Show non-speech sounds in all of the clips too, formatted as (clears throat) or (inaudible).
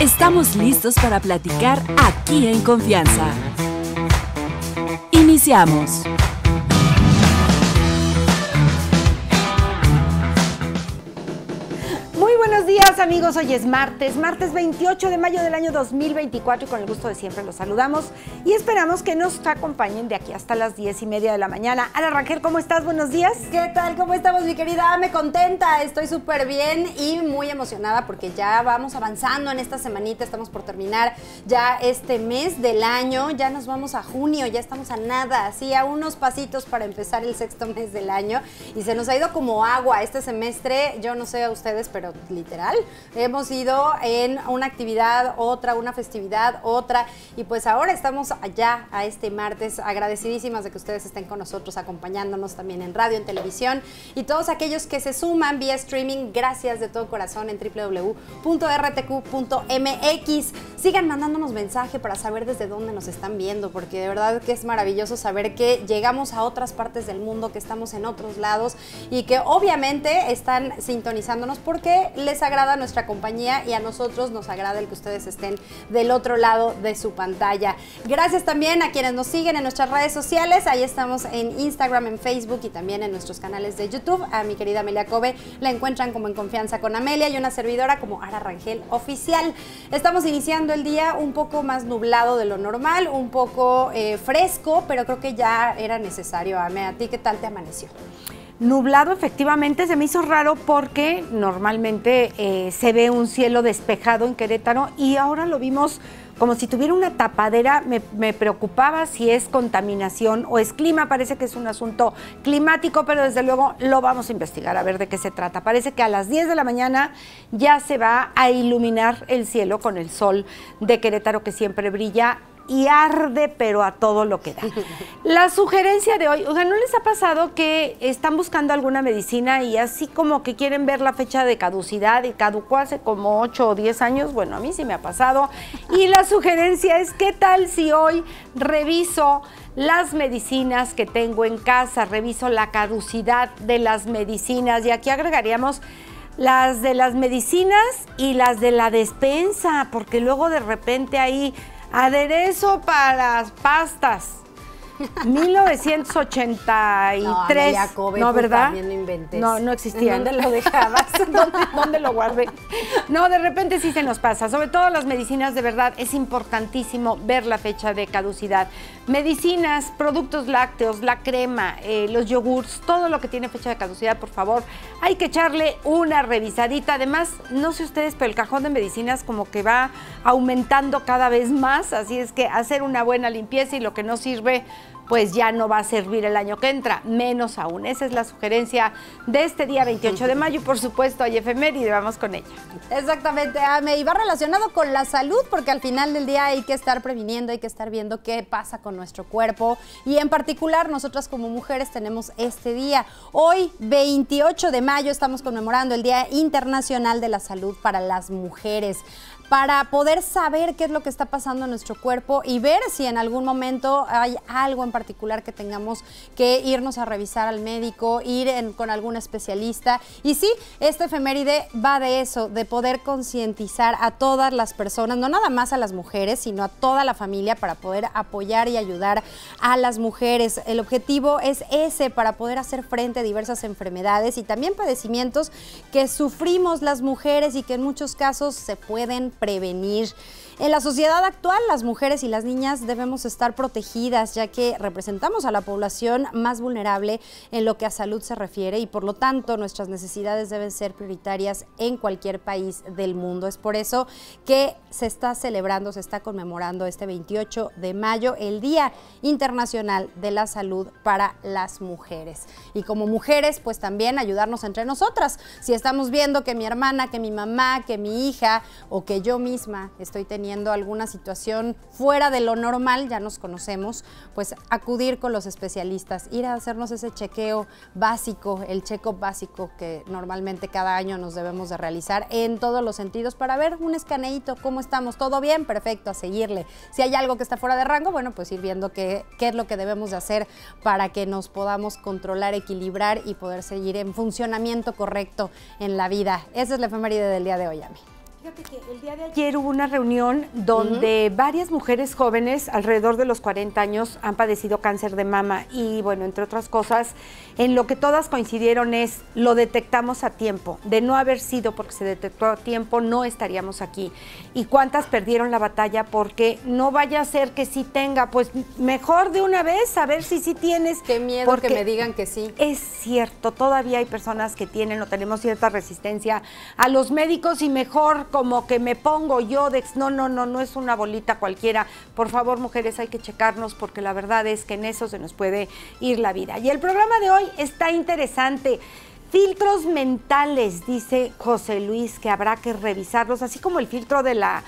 Estamos listos para platicar aquí en confianza. Iniciamos. Buenos días amigos, hoy es martes, martes 28 de mayo del año 2024 y con el gusto de siempre los saludamos y esperamos que nos acompañen de aquí hasta las 10 y media de la mañana. Ana Rangel, ¿cómo estás? Buenos días. ¿Qué tal? ¿Cómo estamos mi querida? Me contenta, estoy súper bien y muy emocionada porque ya vamos avanzando en esta semanita, estamos por terminar ya este mes del año, ya nos vamos a junio, ya estamos a nada, así a unos pasitos para empezar el sexto mes del año y se nos ha ido como agua este semestre, yo no sé a ustedes, pero Hemos ido en una actividad, otra, una festividad, otra, y pues ahora estamos allá a este martes, agradecidísimas de que ustedes estén con nosotros, acompañándonos también en radio, en televisión, y todos aquellos que se suman vía streaming, gracias de todo corazón en www.rtq.mx. Sigan mandándonos mensaje para saber desde dónde nos están viendo, porque de verdad que es maravilloso saber que llegamos a otras partes del mundo, que estamos en otros lados y que obviamente están sintonizándonos porque les agrada nuestra compañía y a nosotros nos agrada el que ustedes estén del otro lado de su pantalla. Gracias también a quienes nos siguen en nuestras redes sociales. Ahí estamos en Instagram, en Facebook y también en nuestros canales de YouTube. A mi querida Amelia Kobe la encuentran como en confianza con Amelia y una servidora como Ara Rangel Oficial. Estamos iniciando el día un poco más nublado de lo normal, un poco eh, fresco, pero creo que ya era necesario. Ame, ¿a ti qué tal te amaneció? Nublado, efectivamente, se me hizo raro porque normalmente eh, se ve un cielo despejado en Querétaro y ahora lo vimos como si tuviera una tapadera. Me, me, preocupaba si es contaminación o es clima. Parece que es un asunto climático, pero desde luego lo vamos a investigar a ver de qué se trata. Parece que a las 10 de la mañana ya se va a iluminar el cielo con el sol de Querétaro que siempre brilla y arde, pero a todo lo que da. La sugerencia de hoy, oigan, ¿no les ha pasado que están buscando alguna medicina y así como que quieren ver la fecha de caducidad y caducó hace como 8 o 10 años? Bueno, a mí sí me ha pasado. Y la sugerencia es, ¿qué tal si hoy reviso las medicinas que tengo en casa, reviso la caducidad de las medicinas? Y aquí agregaríamos las de las medicinas y las de la despensa, porque luego de repente ahí Aderezo para pastas. (laughs) 1983. No, no ¿verdad? no. No, no existía. ¿Dónde lo dejabas? (laughs) ¿Dónde, lo guardé? No, de repente sí se nos pasa. Sobre todo las medicinas, de verdad, es importantísimo ver la fecha de caducidad. Medicinas, productos lácteos, la crema, eh, los yogurts, todo lo que tiene fecha de caducidad, por favor, hay que echarle una revisadita. Además, no sé ustedes, pero el cajón de medicinas como que va aumentando cada vez más, así es que hacer una buena limpieza y lo que no sirve pues ya no va a servir el año que entra, menos aún. Esa es la sugerencia de este día 28 de mayo por supuesto hay efeméride, vamos con ella. Exactamente, Ame, y va relacionado con la salud porque al final del día hay que estar previniendo, hay que estar viendo qué pasa con nuestro cuerpo y en particular nosotras como mujeres tenemos este día. Hoy 28 de mayo estamos conmemorando el Día Internacional de la Salud para las Mujeres para poder saber qué es lo que está pasando en nuestro cuerpo y ver si en algún momento hay algo en particular que tengamos que irnos a revisar al médico, ir con algún especialista. Y sí, este efeméride va de eso, de poder concientizar a todas las personas, no nada más a las mujeres, sino a toda la familia para poder apoyar y ayudar a las mujeres. El objetivo es ese, para poder hacer frente a diversas enfermedades y también padecimientos que sufrimos las mujeres y que en muchos casos se pueden prevenir. En la sociedad actual, las mujeres y las niñas debemos estar protegidas, ya que representamos a la población más vulnerable en lo que a salud se refiere y por lo tanto nuestras necesidades deben ser prioritarias en cualquier país del mundo. Es por eso que se está celebrando, se está conmemorando este 28 de mayo el Día Internacional de la Salud para las Mujeres. Y como mujeres, pues también ayudarnos entre nosotras. Si estamos viendo que mi hermana, que mi mamá, que mi hija o que yo misma estoy teniendo alguna situación fuera de lo normal, ya nos conocemos, pues acudir con los especialistas, ir a hacernos ese chequeo básico, el check-up básico que normalmente cada año nos debemos de realizar en todos los sentidos para ver un escaneito, cómo estamos, todo bien, perfecto, a seguirle. Si hay algo que está fuera de rango, bueno, pues ir viendo qué, qué es lo que debemos de hacer para que nos podamos controlar, equilibrar y poder seguir en funcionamiento correcto en la vida. Esa es la efeméride del día de hoy, Ami. Fíjate que el día de ayer hubo una reunión donde varias mujeres jóvenes, alrededor de los 40 años, han padecido cáncer de mama y, bueno, entre otras cosas, en lo que todas coincidieron es lo detectamos a tiempo. De no haber sido porque se detectó a tiempo, no estaríamos aquí. ¿Y cuántas perdieron la batalla porque no vaya a ser que sí tenga? Pues mejor de una vez saber si sí tienes. Qué miedo porque que me digan que sí. Es cierto, todavía hay personas que tienen o tenemos cierta resistencia a los médicos y mejor como que me pongo yo de no, no, no, no es una bolita cualquiera. Por favor, mujeres, hay que checarnos porque la verdad es que en eso se nos puede ir la vida. Y el programa de hoy está interesante. Filtros mentales, dice José Luis, que habrá que revisarlos, así como el filtro de la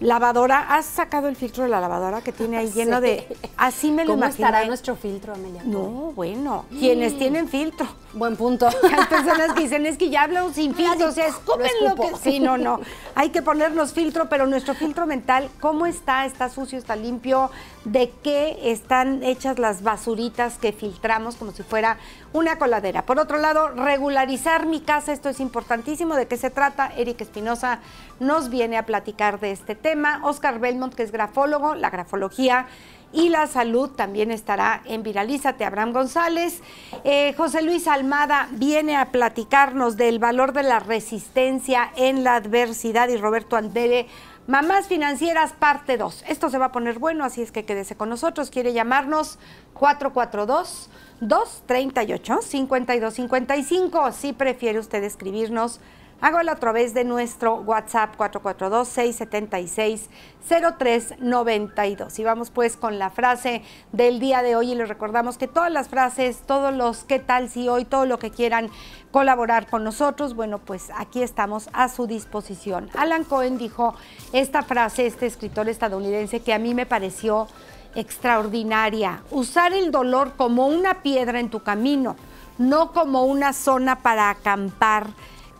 lavadora. ¿Has sacado el filtro de la lavadora que tiene ahí (laughs) lleno Sí. de... Así me lo ¿Cómo imaginé. estará nuestro filtro, Amelia? No, bueno, quienes tienen filtro. Buen punto. (laughs) Hay personas que dicen, es que ya hablan sin filtro, o sea, escupen Lo lo que... Sí, no, no. (laughs) Hay que ponernos filtro, pero nuestro filtro mental, ¿cómo está? ¿Está sucio? ¿Está limpio? ¿De qué están hechas las basuritas que filtramos como si fuera una coladera? Por otro lado, regularizar mi casa, esto es importantísimo. ¿De qué se trata? Eric Espinosa nos viene a platicar de este tema. Oscar Belmont, que es grafólogo, la grafología y la salud también estará en Viralízate. Abraham González, Eh, José Luis Almada viene a platicarnos del valor de la resistencia en la adversidad y Roberto Andere, Mamás Financieras, parte 2. Esto se va a poner bueno, así es que quédese con nosotros. Quiere llamarnos 442 238 5255. Si prefiere usted escribirnos Hágalo a través de nuestro WhatsApp 442-676-0392. Y vamos pues con la frase del día de hoy y les recordamos que todas las frases, todos los qué tal si hoy, todo lo que quieran colaborar con nosotros, bueno pues aquí estamos a su disposición. Alan Cohen dijo esta frase, este escritor estadounidense que a mí me pareció extraordinaria. Usar el dolor como una piedra en tu camino, no como una zona para acampar.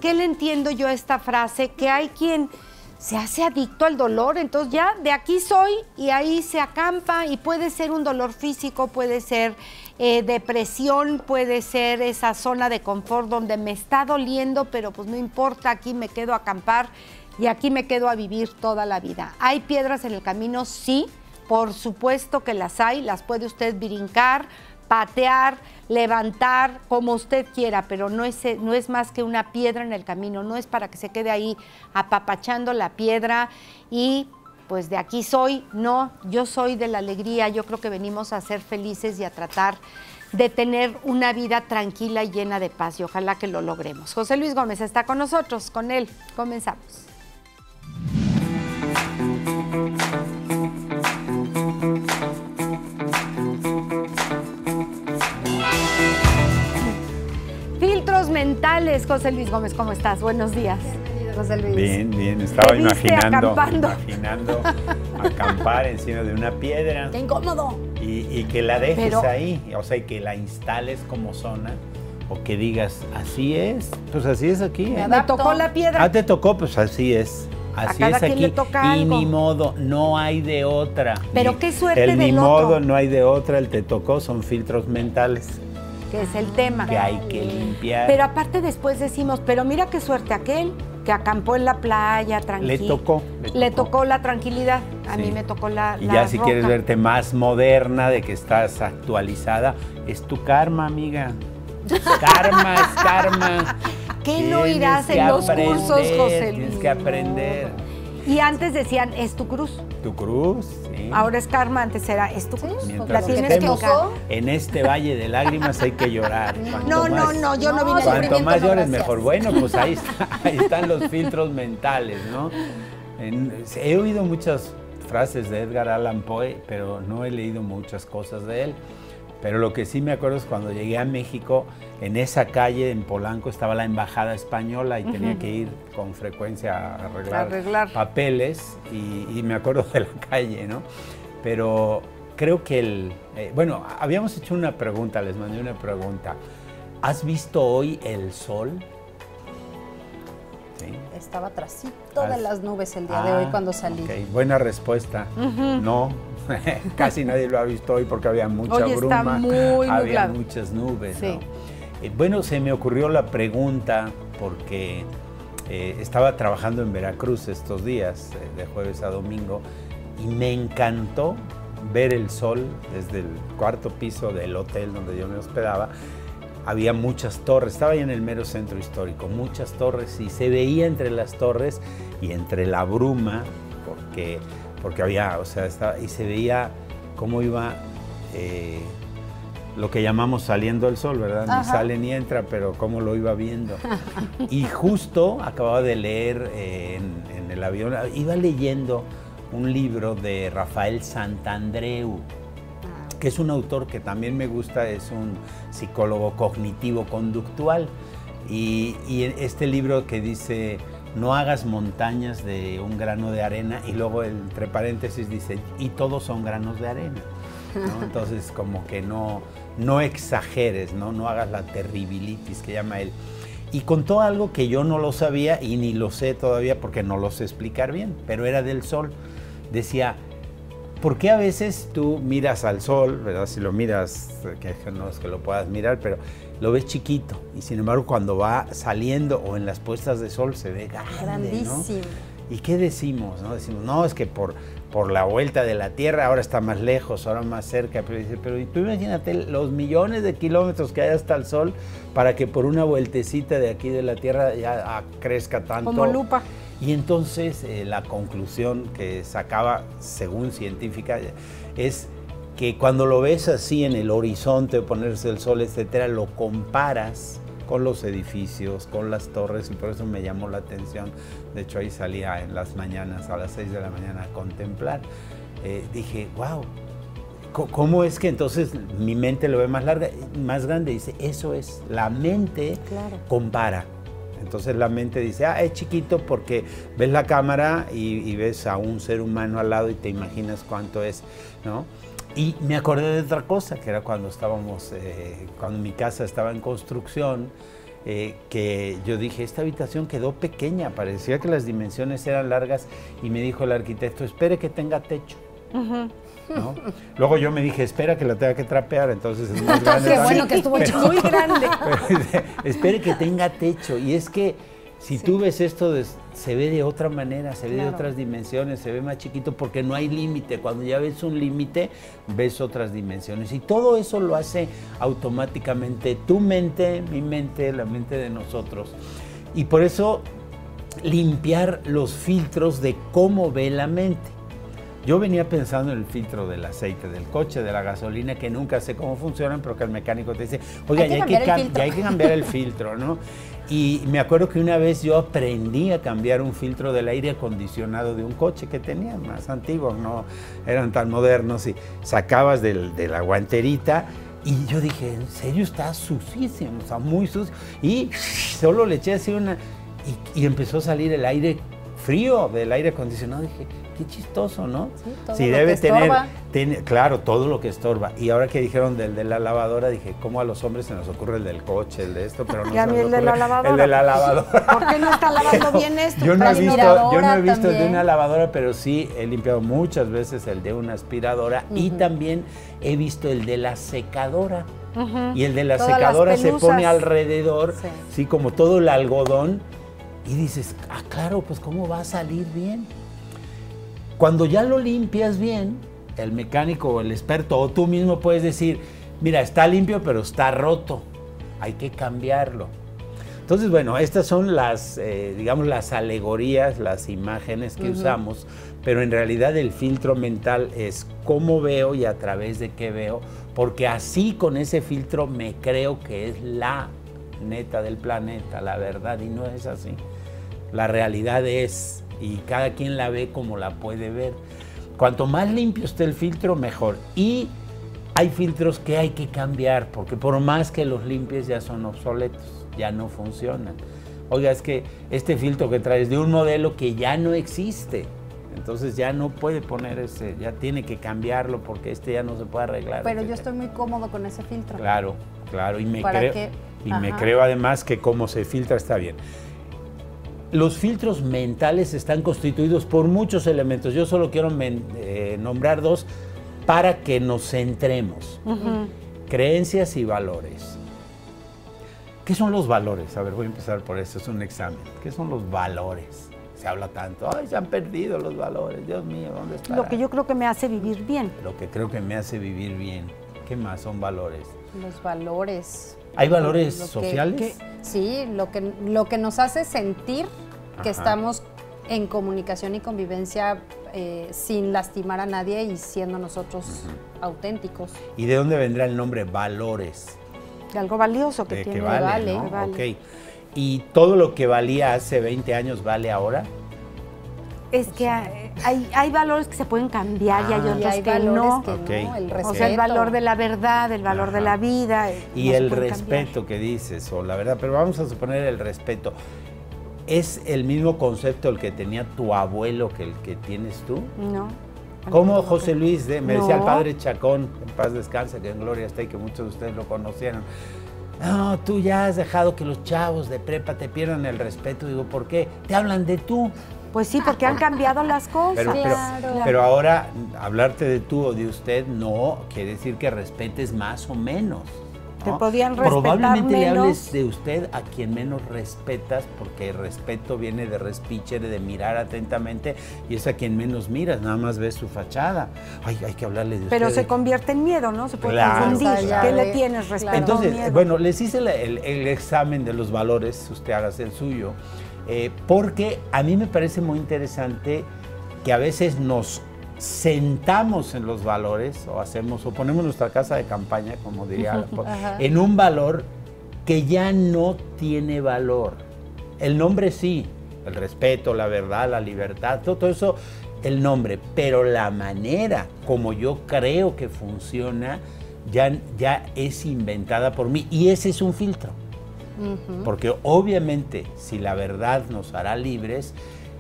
¿Qué le entiendo yo a esta frase? Que hay quien se hace adicto al dolor, entonces ya de aquí soy y ahí se acampa y puede ser un dolor físico, puede ser eh, depresión, puede ser esa zona de confort donde me está doliendo, pero pues no importa, aquí me quedo a acampar y aquí me quedo a vivir toda la vida. ¿Hay piedras en el camino? Sí, por supuesto que las hay, las puede usted brincar, patear, levantar, como usted quiera, pero no es, no es más que una piedra en el camino, no es para que se quede ahí apapachando la piedra y pues de aquí soy, no, yo soy de la alegría, yo creo que venimos a ser felices y a tratar de tener una vida tranquila y llena de paz y ojalá que lo logremos. José Luis Gómez está con nosotros, con él, comenzamos. Mentales, José Luis Gómez, ¿cómo estás? Buenos días. José Luis. Bien, bien, estaba Te viste imaginando, acampando. imaginando acampar encima de una piedra ¡Qué incómodo! y, y que la dejes Pero- ahí, o sea, y que la instales como zona o que digas, así es, pues así es aquí. Me ¿eh? Me tocó la piedra. Ah, te tocó, pues así es. Así cada es quien aquí. le toca y algo. ni modo, no hay de otra. Pero Ni- qué suerte El ni modo, no hay de otra, el te tocó, son filtros mentales que es el tema. que hay que limpiar. Pero aparte después decimos, pero mira qué suerte aquel que acampó en la playa, tranquilo. Le tocó, le Le tocó. tocó la tranquilidad. A Sí. mí me tocó la Y la ya si quieres verte más moderna, de que estás actualizada, es tu karma, amiga. Karma es karma. (laughs) ¿Qué no Tienes irás en los cursos, José Tienes Luis? que aprender. Y antes decían, es tu cruz. Tu cruz, sí. Ahora es karma, antes era, es tu cruz. Mientras la tienes que en este valle de lágrimas hay que llorar. (laughs) No, no, más- no, yo no, No, vine a Cuanto más llores, gracias. mejor. Bueno, pues ahí, (laughs) está- ahí están los filtros mentales, ¿no? En- he oído muchas frases de Edgar Allan Poe, pero no he leído muchas cosas de él. Pero lo que sí me acuerdo es cuando llegué a México, en esa calle en Polanco estaba la embajada española y tenía que ir con frecuencia a arreglar, Arreglar. papeles y, y me acuerdo de la calle, ¿no? Pero creo que el... eh, bueno, habíamos hecho una pregunta, les mandé una pregunta. ¿Has visto hoy el sol? Sí. Estaba trasito de las nubes el día de hoy Ah, cuando salí. ok, Buena respuesta. No, (laughs) casi nadie lo ha visto hoy porque había mucha Hoy está bruma. muy había nublado. muchas nubes. Sí. ¿no? Eh, bueno, se me ocurrió la pregunta porque eh, estaba trabajando en Veracruz estos días, eh, de jueves a domingo, y me encantó ver el sol desde el cuarto piso del hotel donde yo me hospedaba. Había muchas torres, estaba ahí en el mero centro histórico, muchas torres, y se veía entre las torres y entre la bruma, porque, porque había, o sea, estaba, y se veía cómo iba lo que llamamos saliendo el sol, ¿verdad? Ni sale ni entra, pero cómo lo iba viendo. y justo acababa de leer eh, en, en, el avión, iba leyendo un libro de Rafael Santandreu, que es un autor que también me gusta, es un psicólogo cognitivo-conductual. Y, y este libro que dice, no hagas montañas de un grano de arena, y luego entre paréntesis dice, y todos son granos de arena. ¿no? (laughs) Entonces, como que no, no exageres, ¿no? no hagas la terribilitis que llama él. Y contó algo que yo no lo sabía y ni lo sé todavía porque no lo sé explicar bien, pero era del sol. Decía, ¿por qué a veces tú miras al sol, verdad? Si lo miras, que no es que lo puedas mirar, pero lo ves chiquito y sin embargo cuando va saliendo o en las puestas de sol se ve grande, Grandísimo. ¿no? ¿Y qué decimos? No? Decimos, no, es que por, por la vuelta de la Tierra ahora está más lejos, ahora más cerca. Pero dice, pero tú imagínate los millones de kilómetros que hay hasta el Sol para que por una vueltecita de aquí de la Tierra ya ah, crezca tanto. Como lupa. Y entonces eh, la conclusión que sacaba, según científica, es que cuando lo ves así en el horizonte, ponerse el sol, etcétera, lo comparas con los edificios, con las torres, y por eso me llamó la atención. De hecho, ahí salía en las mañanas, a las 6 de la mañana, a contemplar. Eh, dije, wow, ¿cómo es que entonces mi mente lo ve más larga, más grande? Dice, eso es, la mente Claro. compara. Entonces la mente dice, ah, es chiquito porque ves la cámara y, y ves a un ser humano al lado y te imaginas cuánto es, ¿no? Y me acordé de otra cosa, que era cuando estábamos, eh, cuando mi casa estaba en construcción, eh, que yo dije, esta habitación quedó pequeña, parecía que las dimensiones eran largas y me dijo el arquitecto, espere que tenga techo. ¿no? Luego yo me dije, espera que la tenga que trapear, entonces es más (laughs) grande. Qué también". bueno que estuvo hecho muy grande. (laughs) Pero espere que tenga techo. Y es que si tú ves esto, de- se ve de otra manera, se ve de otras dimensiones, se ve más chiquito porque no hay límite. Cuando ya ves un límite, ves otras dimensiones. Y todo eso lo hace automáticamente tu mente, mi mente, la mente de nosotros. Y por eso limpiar los filtros de cómo ve la mente. Yo venía pensando en el filtro del aceite del coche, de la gasolina, que nunca sé cómo funcionan, pero que el mecánico te dice, oiga, Hay que ya, hay que cambiar el cam- filtro". ya hay que cambiar el (laughs) filtro, ¿no? Y me acuerdo que una vez yo aprendí a cambiar un filtro del aire acondicionado de un coche que tenía, más antiguos, no eran tan modernos, y sacabas de la guanterita y yo dije, en serio está sucísimo, está muy sucio. Y solo le eché así una. Y empezó a salir el aire frío del aire acondicionado. Dije, qué chistoso, ¿no? Sí, todo Sí, lo debe que tener, estorba. tiene- claro, todo lo que estorba. Y ahora que dijeron del de la lavadora, dije, ¿cómo a los hombres se nos ocurre el del coche, el de esto? Pero no (laughs) Y a se mí nos el de la ocurre lavadora. El de la lavadora. ¿Por qué no está lavando bien esto? Yo no, he visto, yo no he visto el de también. una lavadora, pero sí he limpiado muchas veces el de una aspiradora y también he visto el de la secadora. Y el de la Todas secadora se pone alrededor, Sí. sí, como todo el algodón, y dices, ah, claro, pues cómo va a salir bien. Cuando ya lo limpias bien, el mecánico o el experto o tú mismo puedes decir, mira, está limpio pero está roto, hay que cambiarlo. Entonces, bueno, estas son las, eh, digamos, las alegorías, las imágenes que usamos, pero en realidad el filtro mental es cómo veo y a través de qué veo, porque así con ese filtro me creo que es la neta del planeta, la verdad, y no es así. La realidad es, y cada quien la ve como la puede ver. Cuanto más limpio esté el filtro, mejor. Y hay filtros que hay que cambiar, porque por más que los limpies ya son obsoletos, ya no funcionan. Oiga, es que este filtro que traes de un modelo que ya no existe, entonces ya no puede poner ese, ya tiene que cambiarlo porque este ya no se puede arreglar. Pero yo estoy muy cómodo con ese filtro. Claro, claro, y me ¿Para creo, y me creo además que cómo se filtra está bien. Los filtros mentales están constituidos por muchos elementos. Yo solo quiero men- eh, nombrar dos para que nos centremos. Creencias y valores. ¿Qué son los valores? A ver, voy a empezar por eso, es un examen. ¿Qué son los valores? Se habla tanto, ay, se han perdido los valores, Dios mío, ¿dónde está? Lo que yo creo que me hace vivir bien. Lo que creo que me hace vivir bien. ¿Qué más son valores? Los valores. ¿Hay valores Lo que- sociales? que- sí, lo que, lo que nos hace sentir que Ajá. estamos en comunicación y convivencia eh, sin lastimar a nadie y siendo nosotros auténticos. ¿Y de dónde vendrá el nombre valores? De algo valioso que De tiene. que vale, vale, ¿no? que vale. Ok. ¿Y todo lo que valía hace 20 años vale ahora? Es que hay, hay- hay valores que se pueden cambiar y hay otros y hay que valores no. que Ok. no, el O respeto. O sea, el valor de la verdad, el valor de la vida. eh, Y no el cambiar. respeto que dices, o la verdad, pero vamos a suponer el respeto. ¿Es el mismo concepto el que tenía tu abuelo que el que tienes tú? No. ¿Cómo José Luis, de- me decía el padre Chacón, en paz descanse, que en gloria está y que muchos de ustedes lo conocieron? No, tú ya has dejado que los chavos de prepa te pierdan el respeto. Digo, ¿por qué? Te hablan de tú. Pues sí, porque han cambiado las cosas. Pero, pero- Claro. pero ahora, hablarte de tú o de usted no quiere decir que respetes más o menos. Te podían respetar Probablemente le menos. hables de usted a quien menos respetas, porque el respeto viene de respichere, de mirar atentamente, y es a quien menos miras, nada más ves su fachada. Ay, hay que hablarle de Pero usted. se convierte en miedo, ¿no? Se puede Claro, confundir. claro. ¿Qué le tienes? ¿Respeto Entonces, miedo? bueno, les hice el, el examen de los valores, usted haga el suyo, eh, porque a mí me parece muy interesante que a veces nos sentamos en los valores o hacemos o ponemos nuestra casa de campaña, como diría, (laughs) en un valor que ya no tiene valor. El nombre sí, el respeto, la verdad, la libertad, todo, todo eso, el nombre, pero la manera como yo creo que funciona ya, ya es inventada por mí y ese es un filtro. Porque obviamente si la verdad nos hará libres,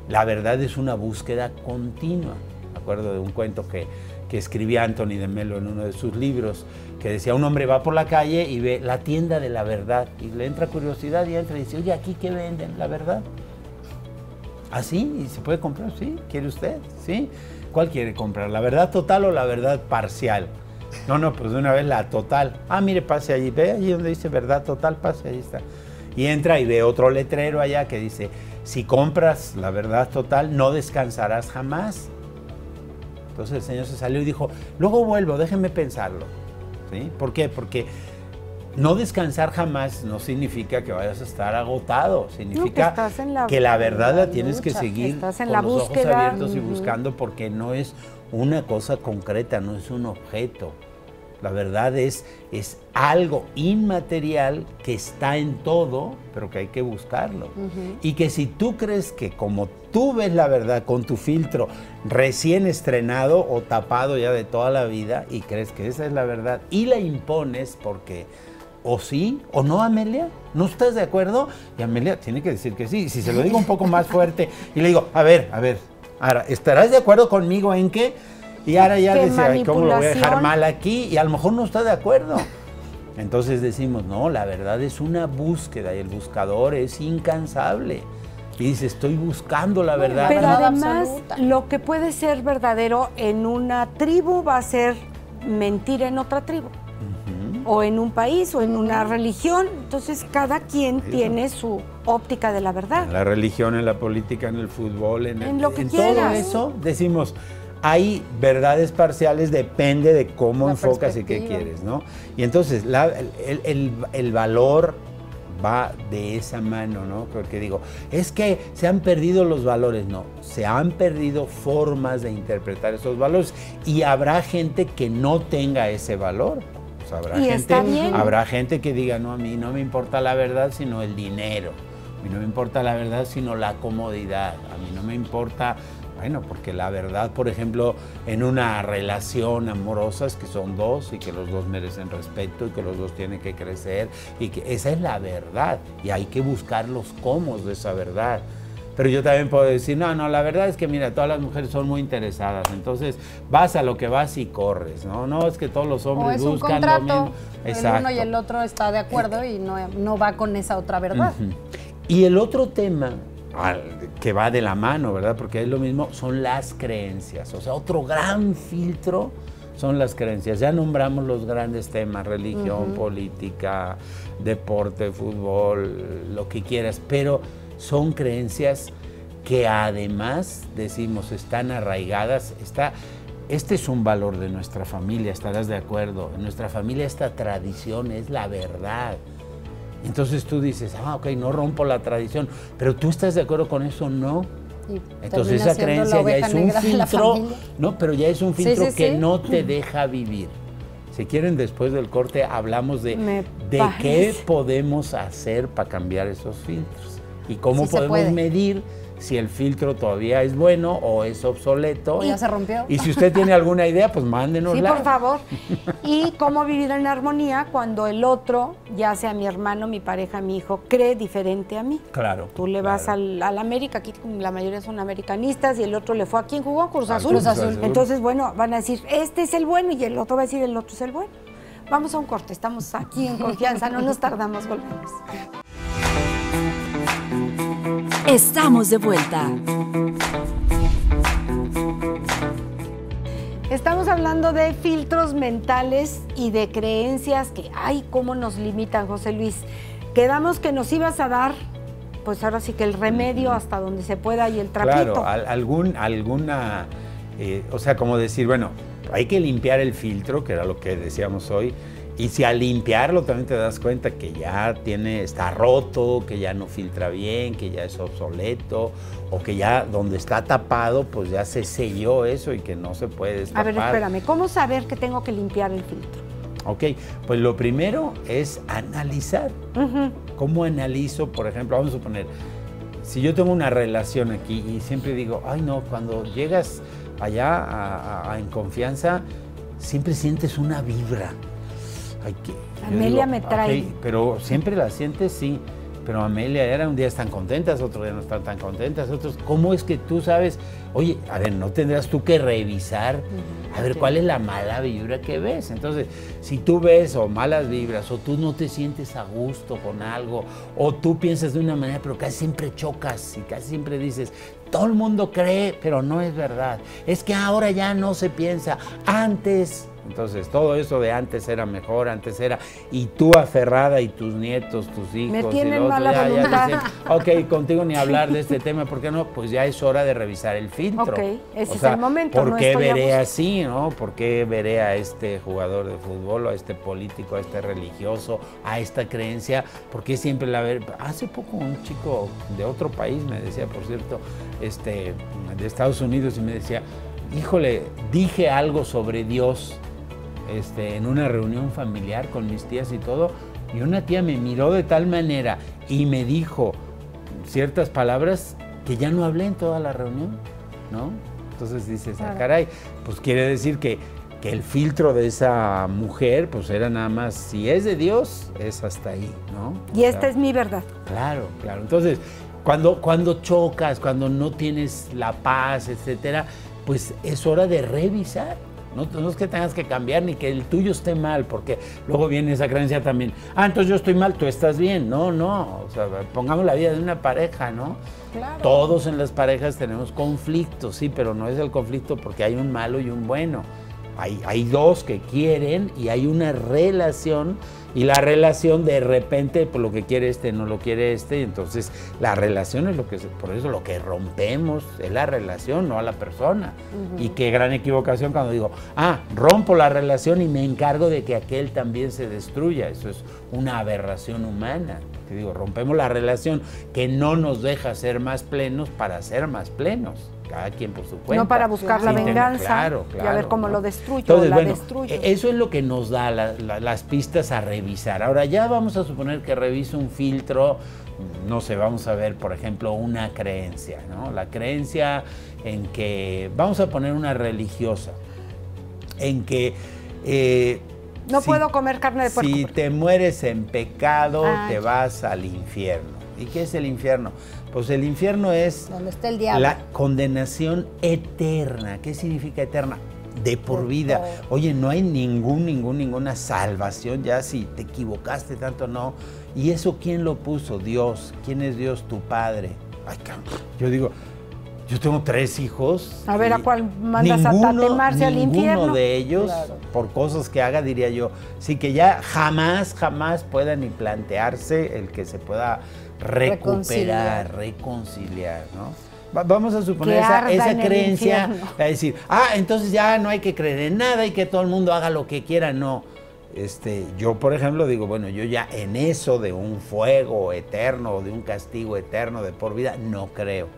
la verdad es una búsqueda continua. Me acuerdo de un cuento que, que escribía Anthony de Melo en uno de sus libros, que decía, un hombre va por la calle y ve la tienda de la verdad y le entra curiosidad y entra y dice, oye, ¿aquí qué venden? ¿La verdad? ¿Así? ¿Y se puede comprar? ¿Sí? ¿Quiere usted? ¿Sí? ¿Cuál quiere comprar? ¿La verdad total o la verdad parcial? No, no, pues de una vez la total. Ah, mire, pase allí, ve allí donde dice verdad total, pase, ahí está. Y entra y ve otro letrero allá que dice, si compras la verdad total, no descansarás jamás. Entonces el señor se salió y dijo, luego vuelvo, déjenme pensarlo. ¿Sí? ¿Por qué? Porque no descansar jamás no significa que vayas a estar agotado, significa la- que la verdad la la tienes que seguir estás en con la los ojos abiertos y buscando porque no es una cosa concreta, no es un objeto. La verdad es, es algo inmaterial que está en todo, pero que hay que buscarlo. Y que si tú crees que como tú ves la verdad con tu filtro recién estrenado o tapado ya de toda la vida y crees que esa es la verdad y la impones porque o sí o no, Amelia, ¿no estás de acuerdo? Y Amelia tiene que decir que sí. Si se lo digo un poco más fuerte y le digo, a ver, a ver, ahora, ¿estarás de acuerdo conmigo en qué? Y ahora ya "Ay, ¿cómo lo voy a dejar manipulación". mal aquí? Y a lo mejor no está de acuerdo. Entonces decimos, no, la verdad es una búsqueda y el buscador es incansable. Y dice, estoy buscando la verdad. Pero verdad además, absoluta. lo que puede ser verdadero en una tribu va a ser mentira en otra tribu. O en un país, o en una religión. Entonces, cada quien tiene su óptica de la verdad. En la religión, en la política, en el fútbol, en, el- lo que en todo eso, decimos, hay verdades parciales, depende de cómo La enfocas y qué quieres, ¿no? Y entonces, la- el, el- el valor va de esa mano, ¿no? Porque digo, es que se han perdido los valores, no, se han perdido formas de interpretar esos valores y habrá gente que no tenga ese valor. Habrá Y gente, habrá gente que diga, no, a mí no me importa la verdad, sino el dinero. A mí no me importa la verdad, sino la comodidad. A mí no me importa, bueno, porque la verdad, por ejemplo, en una relación amorosa es que son dos y que los dos merecen respeto y que los dos tienen que crecer y que esa es la verdad y hay que buscar los cómo de esa verdad. Pero yo también puedo decir, no, no, la verdad es que mira, todas las mujeres son muy interesadas, entonces vas a lo que vas y corres, ¿no? No, es que todos los O hombres es un buscan lo contrato, mismo. el uno y el otro está de acuerdo y no, no va con esa otra verdad. Ujú. Y el otro tema que va de la mano, ¿verdad? Porque es lo mismo, son las creencias. O sea, otro gran filtro son las creencias. Ya nombramos los grandes temas, religión, política, deporte, fútbol, lo que quieras, pero son creencias que además, decimos, están arraigadas, está, este es un valor de nuestra familia, estarás de acuerdo. En nuestra familia esta tradición es la verdad. Entonces tú dices, ah, ok, no rompo la tradición, pero tú estás de acuerdo con eso, no. Y Entonces esa creencia ya es un filtro, no, pero ya es un Sí, filtro sí, que sí. no te (laughs) deja vivir. Si quieren después del corte hablamos de, Me de qué podemos hacer para cambiar esos filtros y cómo Sí podemos medir si el filtro todavía es bueno o es obsoleto. O ya se rompió. Y si usted tiene alguna idea, pues mándenosla. Sí, por favor. Y cómo vivir en armonía cuando el otro, ya sea mi hermano, mi pareja, mi hijo, cree diferente a mí. Claro. Tú le vas al, al América, aquí la mayoría son americanistas, y el otro le fue a quien jugó Cruz Azul. Cruz Azul. Entonces, bueno, van a decir, este es el bueno, y el otro va a decir, el otro es el bueno. Vamos a un corte, estamos aquí en confianza, no nos tardamos, volvemos. Estamos de vuelta. Estamos hablando de filtros mentales y de creencias que, ay, cómo nos limitan, José Luis. Quedamos que nos ibas a dar, pues ahora sí que el remedio hasta donde se pueda y el trapito. Claro, al- algún, alguna, eh, o sea, como decir, bueno, hay que limpiar el filtro, que era lo que decíamos hoy, y si al limpiarlo también te das cuenta que ya tiene, está roto, que ya no filtra bien, que ya es obsoleto, o que ya donde está tapado, pues ya se selló eso y que no se puede a destapar. ver, espérame, ¿cómo saber que tengo que limpiar el filtro? Ok, pues lo primero es analizar. ¿Cómo analizo, por ejemplo, vamos a suponer, si yo tengo una relación aquí y siempre digo, ay no, cuando llegas allá a- a- a en confianza, siempre sientes una vibra. Amelia me trae. "Ok, pero siempre la sientes, sí. Pero Amelia, era un día están contentas, otro día no están tan contentas, otros. ¿Cómo es que tú sabes? Oye, a ver, ¿no tendrás tú que revisar? A ver, ¿cuál es la mala vibra que ves? Entonces, si tú ves o malas vibras, o tú no te sientes a gusto con algo, o tú piensas de una manera, pero casi siempre chocas y casi siempre dices, todo el mundo cree, pero no es verdad. Es que ahora ya no se piensa. Antes entonces, todo eso de antes era mejor, antes era, y tú aferrada y tus nietos, tus hijos. Me y tienen lo otro, mala ya- ya voluntad. dicen, ok, contigo ni hablar de este tema, ¿por qué no? Pues ya es hora de revisar el filtro. Ok, ese O es el momento, ¿Por no qué a veré gusto. así, no? ¿Por qué veré a este jugador de fútbol, a este político, a este religioso, a esta creencia? ¿Por qué siempre la ver? Hace poco un chico de otro país me decía, por cierto, este, de Estados Unidos, y me decía, híjole, dije algo sobre Dios este, en una reunión familiar con mis tías y todo, y una tía me miró de tal manera y me dijo ciertas palabras que ya no hablé en toda la reunión, ¿no? Entonces dices, ah, caray, pues quiere decir que, que el filtro de esa mujer, pues era nada más, si es de Dios, es hasta ahí, ¿no? Y esta es mi verdad. Claro, claro. Entonces, cuando, cuando chocas, cuando no tienes la paz, etcétera, pues es hora de revisar. No, no es que tengas que cambiar ni que el tuyo esté mal, porque luego viene esa creencia también. Ah, entonces yo estoy mal, tú estás bien. No, no. O sea, pongamos la vida de una pareja, ¿no? Claro. Todos en las parejas tenemos conflictos, sí, pero no es el conflicto porque hay un malo y un bueno. Hay, hay dos que quieren y hay una relación y la relación de repente por lo que quiere este no lo quiere este y entonces la relación es lo que por eso lo que rompemos es la relación no a la persona. Y qué gran equivocación cuando digo ah rompo la relación y me encargo de que aquel también se destruya eso es una aberración humana. Te digo rompemos la relación que no nos deja ser más plenos para ser más plenos cada quien por su cuenta. No para buscar la venganza claro, y a claro, ver cómo ¿no? lo destruyo Entonces, o la bueno, destruyo. e- Eso es lo que nos da la- la- las pistas a revisar. Ahora ya vamos a suponer que reviso un filtro, no sé, vamos a ver, por ejemplo, una creencia, ¿no? La creencia en que, vamos a poner una religiosa, en que... eh, No si- puedo comer carne de puerco. Si te mueres en pecado, Ah, te ya. vas al infierno. ¿Y qué es el infierno? Pues el infierno es Donde está el diablo. la condenación eterna. ¿Qué significa eterna? De por vida. Oye, no hay ningún, ningún, ninguna salvación ya si te equivocaste tanto, no. ¿Y eso quién lo puso? Dios. ¿Quién es Dios? Tu Padre. Ay. Yo digo, Yo tengo tres hijos. A ver, ¿a cuál mandas a tatemarse al infierno? Ninguno de ellos, por cosas que haga, diría yo, sí que ya jamás, jamás pueda ni plantearse el que se pueda recuperar, reconciliar, ¿no? Va- Vamos a suponer esa, creencia, a decir, ah, entonces ya no hay que creer en nada y que todo el mundo haga lo que quiera, no. Este, yo, por ejemplo, digo, bueno, yo ya en eso de un fuego eterno o de un castigo eterno de por vida, no creo.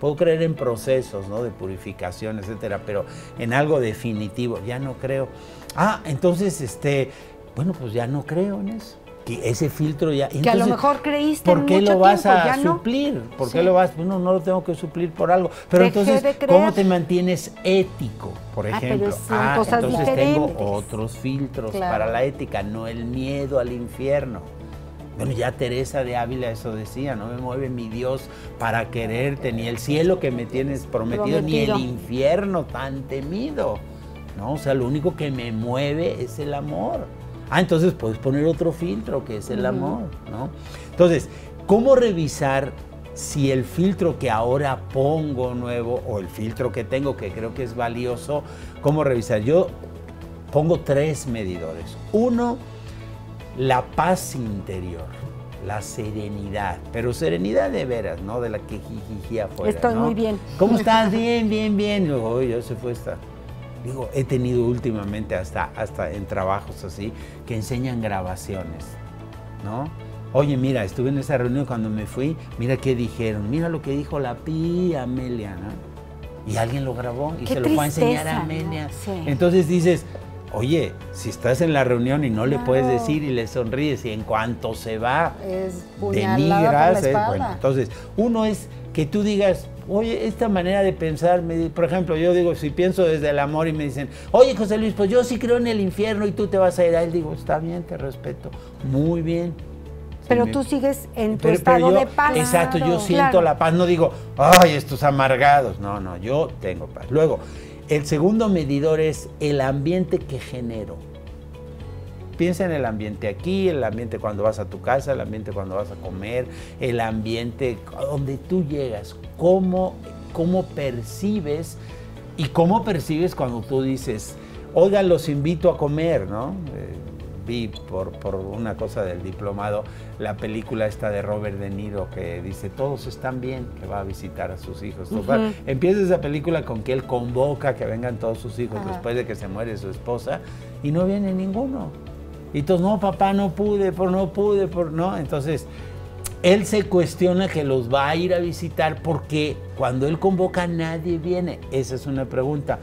Puedo creer en procesos, ¿no? De purificación, etcétera, pero en algo definitivo, ya no creo. Ah, entonces, este, bueno, pues ya no creo en eso. Que ese filtro ya. Que a lo entonces, mejor creíste ¿Por qué mucho lo vas tiempo, a suplir? ¿Por qué lo vas? Bueno, no lo tengo que suplir por algo. Pero Dejé entonces. ¿cómo te mantienes ético, por Ah, ejemplo? cosas entonces diferentes. tengo otros filtros Claro. para la ética, no el miedo al infierno. Bueno, ya Teresa de Ávila eso decía, no me mueve mi Dios para quererte, ni el cielo que me tienes prometido, ni Prometido. el infierno tan temido. ¿no? O sea, lo único que me mueve es el amor. Ah, entonces puedes poner otro filtro que es el amor, ¿no? Entonces, ¿cómo revisar si el filtro que ahora pongo nuevo o el filtro que tengo que creo que es valioso, cómo revisar? Yo pongo tres medidores. Uno, la paz interior, la serenidad, pero serenidad de veras, ¿no? De la que jijiji afuera. Estoy ¿no? muy bien. ¿Cómo estás? Bien, bien, bien. Digo, "Oye, ya se fue esta. Digo, he tenido últimamente hasta, hasta en trabajos así que enseñan grabaciones, ¿no? Oye, mira, estuve en esa reunión cuando me fui, mira qué dijeron, mira lo que dijo la pi Amelia, ¿no? Y alguien lo grabó y Qué se lo fue a enseñar tristeza, a ¿no? Amelia. Sí. Entonces dices, oye, si estás en la reunión y no le puedes decir y le sonríes y en cuanto se va, Es la denigras, ¿eh? Bueno, entonces, uno es que tú digas, oye, esta manera de pensar, me por ejemplo, yo digo, si pienso desde el amor y me dicen, oye, José Luis, pues yo sí creo en el infierno y tú te vas a ir a él, digo, está bien, te respeto, muy bien. Pero me- tú sigues en tu pero- estado pero yo- de paz. Exacto, yo siento Claro. la paz, no digo, ay, estos amargados, no, no, yo tengo paz. Luego, el segundo medidor es el ambiente que genero. Piensa en el ambiente aquí, el ambiente cuando vas a tu casa, el ambiente cuando vas a comer, el ambiente donde tú llegas, cómo, cómo percibes y cómo percibes cuando tú dices, oigan, los invito a comer, ¿no? Eh, vi por, por una cosa del diplomado la película esta de Robert De Niro que dice, todos están bien, que va a visitar a sus hijos. Empieza esa película con que él convoca que vengan todos sus hijos después de que se muere su esposa y no viene ninguno. Y todos, no, papá, no pude, por no pude, por no. Entonces, él se cuestiona que los va a ir a visitar porque cuando él convoca nadie viene. Esa es una pregunta.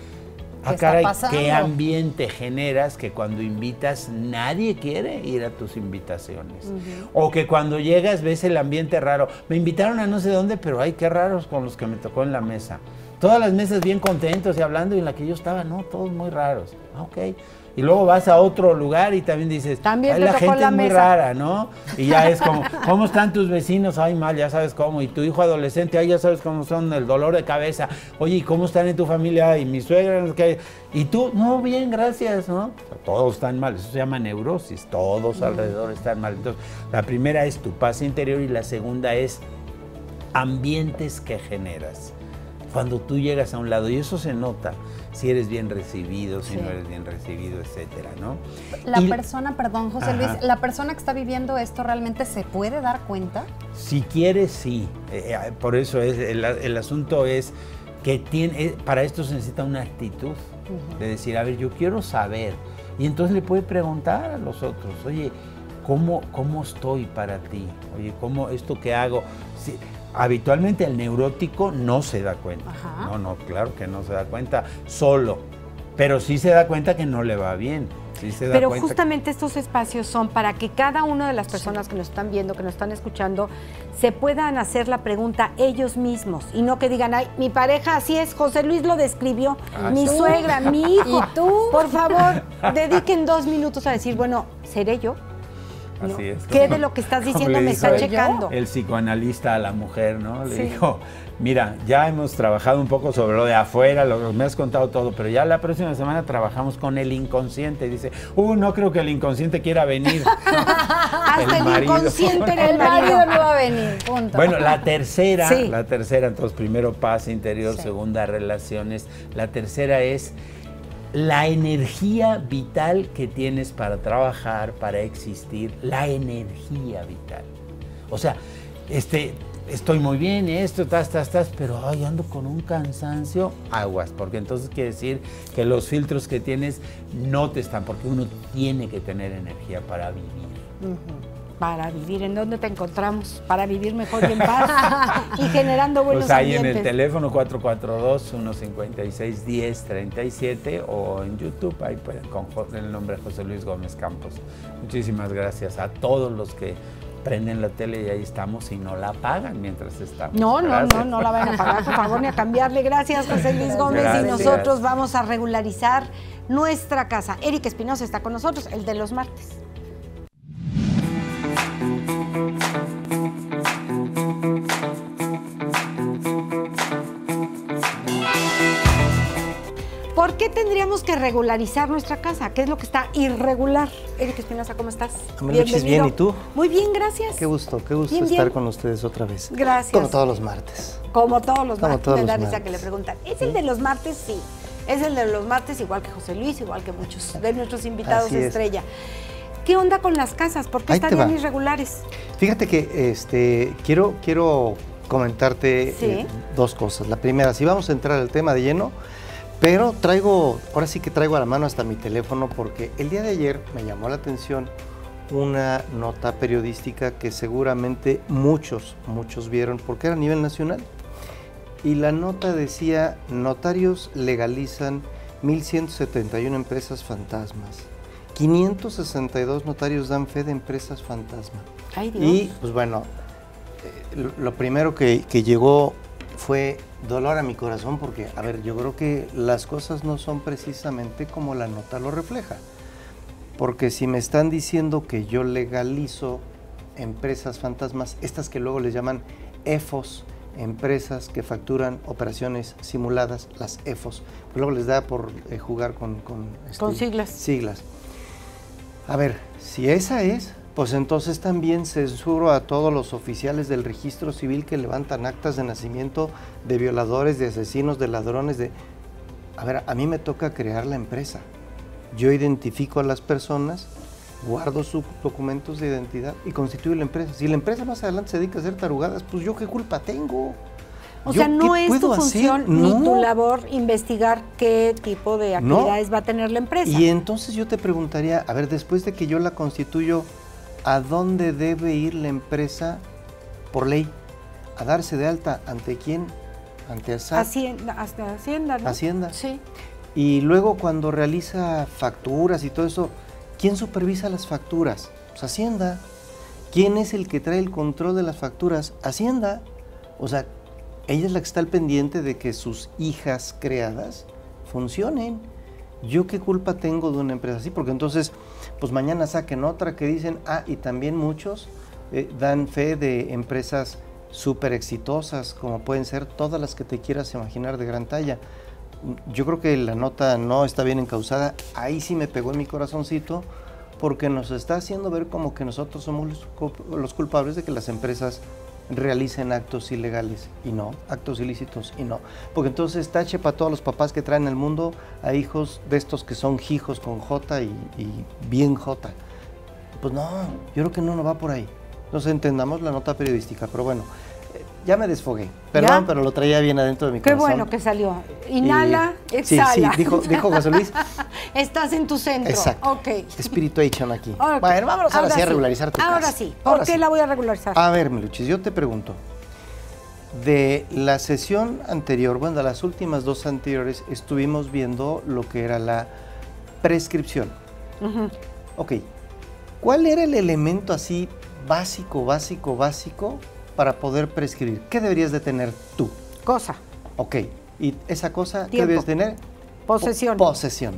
¿Qué Ah, está caray? ¿qué ambiente generas que cuando invitas nadie quiere ir a tus invitaciones? O que cuando llegas ves el ambiente raro. Me invitaron a no sé dónde, pero ay, qué raros con los que me tocó en la mesa. Todas las mesas bien contentos y hablando y en la que yo estaba, no, todos muy raros. Ah, Ok. Y luego vas a otro lugar y también dices, También "Ay, la gente la es muy mesa". rara, ¿no? Y ya es como, (laughs) ¿cómo están tus vecinos? Ay, mal, ya sabes cómo. Y tu hijo adolescente, ay, ya sabes cómo son, el dolor de cabeza. Oye, ¿y cómo están en tu familia? Y mi suegra, qué. Y tú, no, bien, gracias, ¿no? Todos están mal, eso se llama neurosis, todos alrededor están mal. Entonces, la primera es tu paz interior y la segunda es ambientes que generas. Cuando tú llegas a un lado, y eso se nota, si eres bien recibido, si Sí. no eres bien recibido, etcétera, ¿no? La Y- persona, perdón, José Ajá. Luis, la persona que está viviendo esto realmente se puede dar cuenta. Si quieres, sí. Eh, eh, por eso es, el, el asunto es que tiene, eh, para esto se necesita una actitud de decir, a ver, yo quiero saber. Y entonces le puede preguntar a los otros, oye, ¿cómo, cómo estoy para ti? Oye, ¿cómo esto que hago? Si- habitualmente el neurótico no se da cuenta. Ajá. No, no, claro que no se da cuenta solo. Pero sí se da cuenta que no le va bien. Sí se da Pero cuenta que- justamente estos espacios son para que cada una de las personas que nos están viendo, que nos están escuchando, se puedan hacer la pregunta ellos mismos y no que digan, ay, mi pareja así es, José Luis lo describió, Ah, mi suegra, mi hijo. (laughs) ¿Y tú? Por favor, dediquen dos minutos a decir, bueno, ¿seré yo? Así es. ¿Qué de lo que estás diciendo me está el- checando? El psicoanalista a la mujer, ¿no? Le Sí. dijo, mira, ya hemos trabajado un poco sobre lo de afuera, lo me has contado todo, pero ya la próxima semana trabajamos con el inconsciente. Dice, uh, no creo que el inconsciente quiera venir. (laughs) Hasta el, inconsciente en el marido marido. no va a venir, punto. Bueno, la tercera, Sí. la tercera, entonces primero paz interior, Sí. segunda relaciones. La tercera es la energía vital que tienes para trabajar, para existir, la energía vital. O sea, este, estoy muy bien, esto, estás, estás, estás, pero ay, ando con un cansancio, aguas, porque entonces quiere decir que los filtros que tienes no te están, porque uno tiene que tener energía para vivir. Para vivir, ¿en dónde te encontramos? Para vivir mejor y en paz (laughs) y generando buenos Pues ahí en el teléfono 442-156-1037 o en YouTube, ahí pueden, con el nombre José Luis Gómez Campos. Muchísimas gracias a todos los que prenden la tele y ahí estamos y no la apagan mientras estamos. No, no, Gracias. no, no la vayan a pagar, por favor, ni a cambiarle. Gracias, José Luis (laughs) Gómez. Gracias. Y nosotros vamos a regularizar nuestra casa. Eric Espinosa está con nosotros, el de los martes. Qué tendríamos que regularizar nuestra casa? ¿Qué es lo que está irregular? Eric Espinosa, ¿cómo estás? Ameluchis, bien, ¿y tú? Muy bien, gracias. Qué gusto, qué gusto Bien, estar bien. con ustedes otra vez. Gracias. Como todos los martes. Como todos los Como martes, todos me da los risa martes. que le preguntan. ¿Es el de los martes? Sí. Es el de los martes, igual que José Luis, igual que muchos de nuestros invitados Así es. estrella. ¿Qué onda con las casas? ¿Por qué Ahí estarían va. irregulares? Fíjate que este quiero, quiero comentarte Sí. eh, dos cosas. La primera, si vamos a entrar al tema de lleno, pero traigo, ahora sí que traigo a la mano hasta mi teléfono porque el día de ayer me llamó la atención una nota periodística que seguramente muchos, muchos vieron porque era a nivel nacional. Y la nota decía, notarios legalizan 1.171 empresas fantasmas. 562 notarios dan fe de empresas fantasma. Ay, Dios. Y pues bueno, eh, lo, lo primero que, que llegó fue dolor a mi corazón porque, a ver, yo creo que las cosas no son precisamente como la nota lo refleja. Porque si me están diciendo que yo legalizo empresas fantasmas, estas que luego les llaman EFOS, empresas que facturan operaciones simuladas, las EFOS, luego les da por eh, jugar con, con, Con siglas. siglas. A ver, si esa es, pues entonces también censuro a todos los oficiales del registro civil que levantan actas de nacimiento de violadores, de asesinos, de ladrones, de... A ver, a mí me toca crear la empresa. Yo identifico a las personas, guardo sus documentos de identidad y constituyo la empresa. Si la empresa más adelante se dedica a hacer tarugadas, pues yo qué culpa tengo. O ¿Yo sea, no es tu función ni tu labor investigar qué tipo de No. actividades va a tener la empresa. Y entonces yo te preguntaría, a ver, después de que yo la constituyo, ¿a dónde debe ir la empresa por ley? ¿A darse de alta ante quién? Ante ASAP. Hacienda, hasta Hacienda, ¿no? Hacienda. Sí. Y luego cuando realiza facturas y todo eso, ¿quién supervisa las facturas? Pues Hacienda. ¿Quién es el que trae el control de las facturas? Hacienda. O sea, ella es la que está al pendiente de que sus hijas creadas funcionen. ¿Yo qué culpa tengo de una empresa así? Porque entonces, pues mañana saquen otra que dicen, ah, y también muchos eh, dan fe de empresas súper exitosas, como pueden ser todas las que te quieras imaginar de gran talla. Yo creo que la nota no está bien encausada. Ahí sí me pegó en mi corazoncito porque nos está haciendo ver como que nosotros somos los, culp- los culpables de que las empresas realicen actos ilegales y no, actos ilícitos y no. Porque entonces tache para todos los papás que traen al mundo a hijos de estos que son hijos con J y, y bien J. Pues no, yo creo que no nos va por ahí. Entonces entendamos la nota periodística, pero bueno, ya me desfogué. Perdón, ¿Ya? pero lo traía bien adentro de mi Qué corazón. bueno que salió. Inhala, Y- exhala. Sí, sí, dijo, dijo José Luis. (laughs) Estás en tu centro. Exacto. Ok. Spirituation aquí. Ok. Bueno, vámonos ahora, sí a regularizar tu Ahora casa. sí. ¿Por Ahora qué sí. la voy a regularizar? A ver, Meluchis, yo te pregunto. De la sesión anterior, bueno, de las últimas dos anteriores, estuvimos viendo lo que era la prescripción. Ujú. Ok. ¿Cuál era el elemento así básico, básico, básico para poder prescribir? ¿Qué deberías de tener tú? Cosa. Ok. ¿Y esa cosa qué Tiempo. debes tener? Posesión. Po- posesión.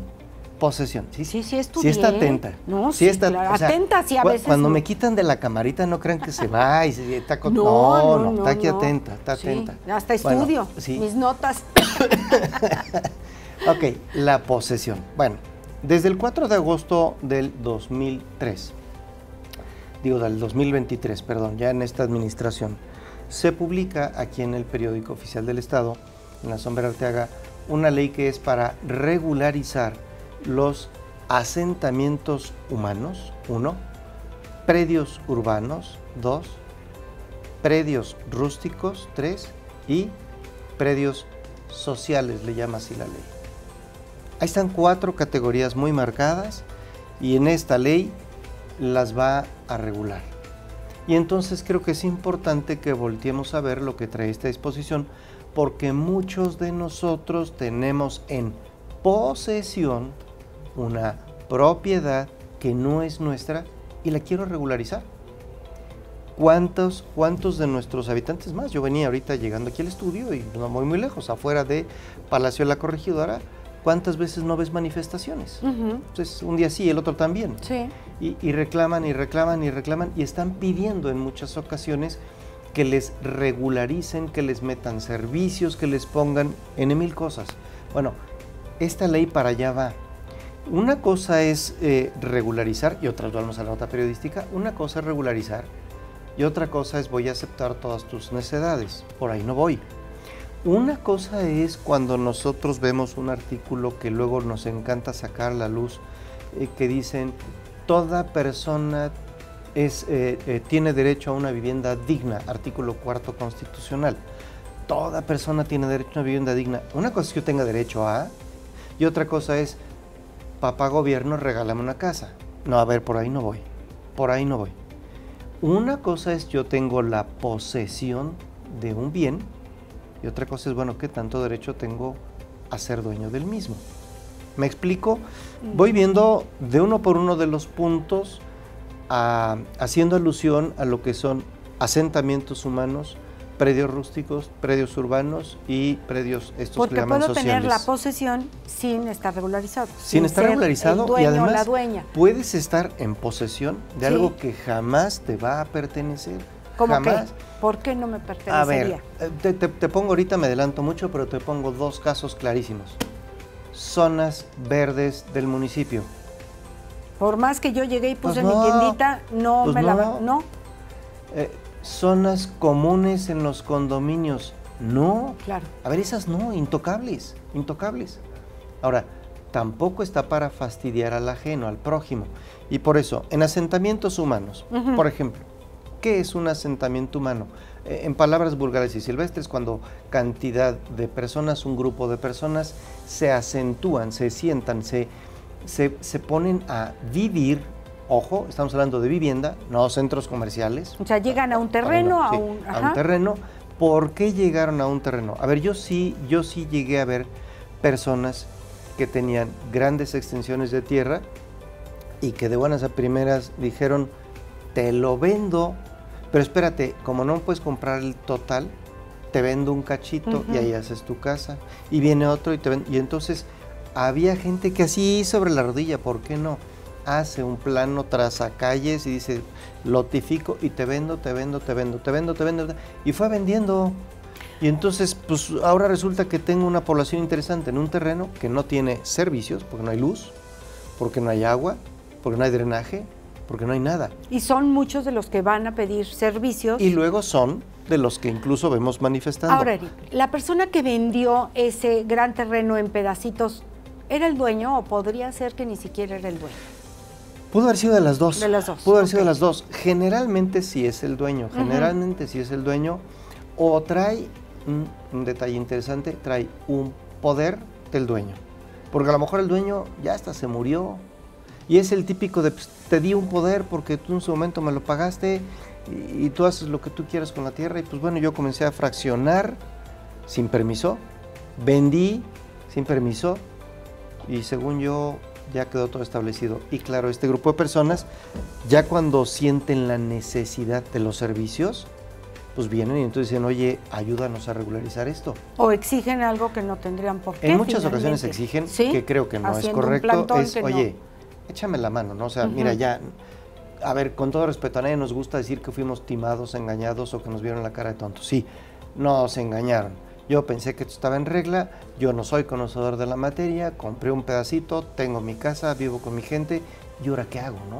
posesión. Sí, Sí, sí, Sí estudié. está atenta. No, sí sí, está claro. Atenta, sí, a cu- veces Cuando no. me quitan de la camarita, no crean que se va y se está con... No, No, no, está aquí atenta, está Sí, atenta. hasta estudio sí. mis notas. (laughs) (laughs) Ok, la posesión. Bueno, desde el 4 de agosto del 2003, digo del 2023, perdón, ya en esta administración, se publica aquí en el periódico oficial del Estado, en la Sombra Arteaga, una ley que es para regularizar los asentamientos humanos, uno, predios urbanos, dos, predios rústicos, tres, y predios sociales, le llama así la ley. Ahí están cuatro categorías muy marcadas y en esta ley las va a regular. Y entonces creo que es importante que volteemos a ver lo que trae esta disposición porque muchos de nosotros tenemos en posesión una propiedad que no es nuestra y la quiero regularizar. ¿Cuántos, ¿Cuántos de nuestros habitantes más? Yo venía ahorita llegando aquí al estudio y no muy muy lejos, afuera de Palacio de la Corregidora, ¿cuántas veces no ves manifestaciones? Ujú, Entonces, un día sí, el otro también. Sí. Y, y reclaman y reclaman y reclaman y están pidiendo en muchas ocasiones que les regularicen, que les metan servicios, que les pongan en mil cosas. Bueno, esta ley para allá va. Una cosa es eh, regularizar, y otra, vamos a la nota periodística, una cosa es regularizar y otra cosa es voy a aceptar todas tus necedades, por ahí no voy. Una cosa es cuando nosotros vemos un artículo que luego nos encanta sacar a la luz, eh, que dicen, toda persona es, eh, eh, tiene derecho a una vivienda digna, artículo cuarto constitucional. Toda persona tiene derecho a una vivienda digna. Una cosa es que yo tenga derecho a, y otra cosa es, papá gobierno, regálame una casa. No, a ver, por ahí no voy. Por ahí no voy. Una cosa es yo tengo la posesión de un bien y otra cosa es, bueno, ¿qué tanto derecho tengo a ser dueño del mismo? ¿Me explico? Voy viendo de uno por uno de los puntos, a- haciendo alusión a lo que son asentamientos humanos, predios rústicos, predios urbanos y predios estos que Porque llaman puedo tener la sociales. posesión sin estar regularizado. sin estar regularizado dueño y además la dueña. puedes estar en posesión de Sí. algo que jamás te va a pertenecer. ¿Cómo jamás. ¿Por qué no me A pertenecería? ver, eh, te, te- te pongo ahorita, me adelanto mucho, pero te pongo dos casos clarísimos. Zonas verdes del municipio. Por más que yo llegué y puse Pues mi no, tiendita, no pues me la no. no. Eh, zonas comunes en los condominios. No. Claro. A ver, esas no, intocables, intocables. Ahora, tampoco está para fastidiar al ajeno, al prójimo. Y por eso, en asentamientos humanos, por ejemplo, ¿qué es un asentamiento humano? Eh, en palabras vulgares y silvestres, cuando cantidad de personas, un grupo de personas, se acentúan, se sientan, se, se, se ponen a vivir, ojo, estamos hablando de vivienda, no centros comerciales, O sea, llegan a un terreno, a Sí, un, a ajá. un terreno. ¿Por qué llegaron a un terreno? A ver, yo sí, yo sí llegué a ver personas que tenían grandes extensiones de tierra y que de buenas a primeras dijeron, te lo vendo, pero espérate, como no puedes comprar el total, te vendo un cachito y ahí haces tu casa. Y viene otro y te vende. Y entonces había gente que así sobre la rodilla, ¿por qué no? Hace un plano traza calles y dice, lotifico y te vendo, te vendo, te vendo, te vendo, te vendo. Y fue vendiendo. Y entonces, pues ahora resulta que tengo una población interesante en un terreno que no tiene servicios, porque no hay luz, porque no hay agua, porque no hay drenaje, porque no hay nada. Y son muchos de los que van a pedir servicios. Y luego son de los que incluso vemos manifestando. Ahora, Eric, la persona que vendió ese gran terreno en pedacitos, ¿era el dueño o podría ser que ni siquiera era el dueño? Pudo haber sido de las dos. De las dos, Pudo haber sido de las dos. Generalmente sí es el dueño. Generalmente sí es el dueño. O trae, un, un detalle interesante, trae un poder del dueño. Porque a lo mejor el dueño ya hasta se murió. Y es el típico de, pues, te di un poder porque tú en su momento me lo pagaste y, y tú haces lo que tú quieras con la tierra. Y pues bueno, yo comencé a fraccionar sin permiso. Vendí sin permiso. Y según yo, ya quedó todo establecido. Y claro, este grupo de personas, ya cuando sienten la necesidad de los servicios, pues vienen y entonces dicen, oye, ayúdanos a regularizar esto. O exigen algo que no tendrían por qué. En muchas ocasiones finalmente. exigen, ¿Sí? que creo que no es Haciendo un correcto, es, que no. Échame la mano, ¿no? O sea, mira, ya, a ver, con todo respeto, a nadie nos gusta decir que fuimos timados, engañados o que nos vieron la cara de tontos. Sí, nos engañaron. Yo pensé que esto estaba en regla, yo no soy conocedor de la materia, compré un pedacito, tengo mi casa, vivo con mi gente, ¿y ahora qué hago, no?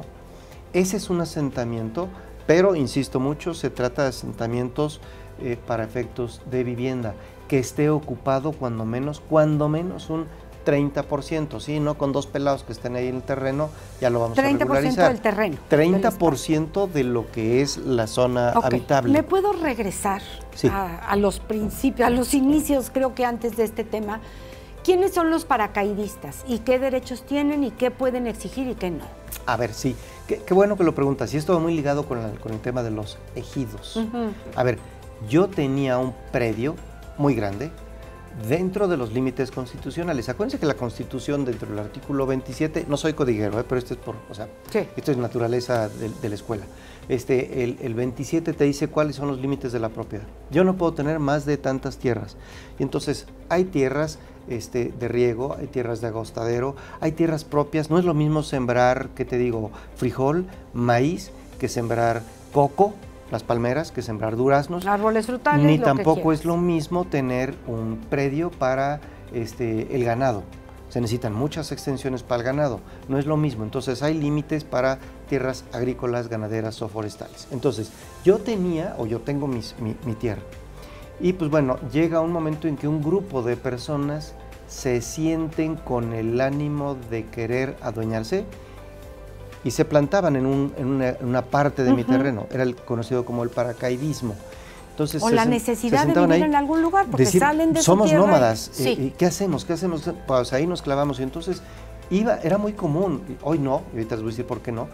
Ese es un asentamiento, pero insisto mucho, se trata de asentamientos eh, para efectos de vivienda, que esté ocupado cuando menos, cuando menos un 30%, ¿sí? No con dos pelados que estén ahí en el terreno, ya lo vamos a 30% regularizar. del terreno, del 30% de lo que es la zona habitable. ¿Me puedo regresar Sí. a, a los principios, a los inicios, creo que antes de este tema? ¿Quiénes son los paracaidistas y qué derechos tienen y qué pueden exigir y qué no? A ver, sí, qué, qué bueno que lo preguntas. Y esto va muy ligado con, la- con el tema de los ejidos. A ver, yo tenía un predio muy grande dentro de los límites constitucionales. Acuérdense que la Constitución, dentro del artículo 27, no soy codiguero, ¿eh? pero esto es por, o sea, Sí. esto es naturaleza de, de la escuela. Este, el, el 27 te dice cuáles son los límites de la propiedad. Yo no puedo tener más de tantas tierras. Y entonces, hay tierras este, de riego, hay tierras de agostadero, hay tierras propias. No es lo mismo sembrar, ¿qué te digo? Frijol, maíz, que sembrar coco, las palmeras, que sembrar duraznos. Árboles frutales. Ni lo tampoco es lo mismo tener un predio para este, el ganado. Se necesitan muchas extensiones para el ganado. No es lo mismo. Entonces hay límites para tierras agrícolas, ganaderas o forestales. Entonces yo tenía o yo tengo mis- mi, mi tierra. Y pues bueno, llega un momento en que un grupo de personas se sienten con el ánimo de querer adueñarse y se plantaban en, un- en una, una parte de mi terreno. Era el conocido como el paracaidismo. Entonces, O la sen- se necesidad de vivir ahí, en algún lugar porque decir, salen de su somos tierra y- nómadas. eh, Sí. eh, ¿Qué hacemos? ¿Qué hacemos? Pues ahí nos clavamos. Y entonces iba, era muy común. Hoy no, y ahorita les voy a decir por qué no.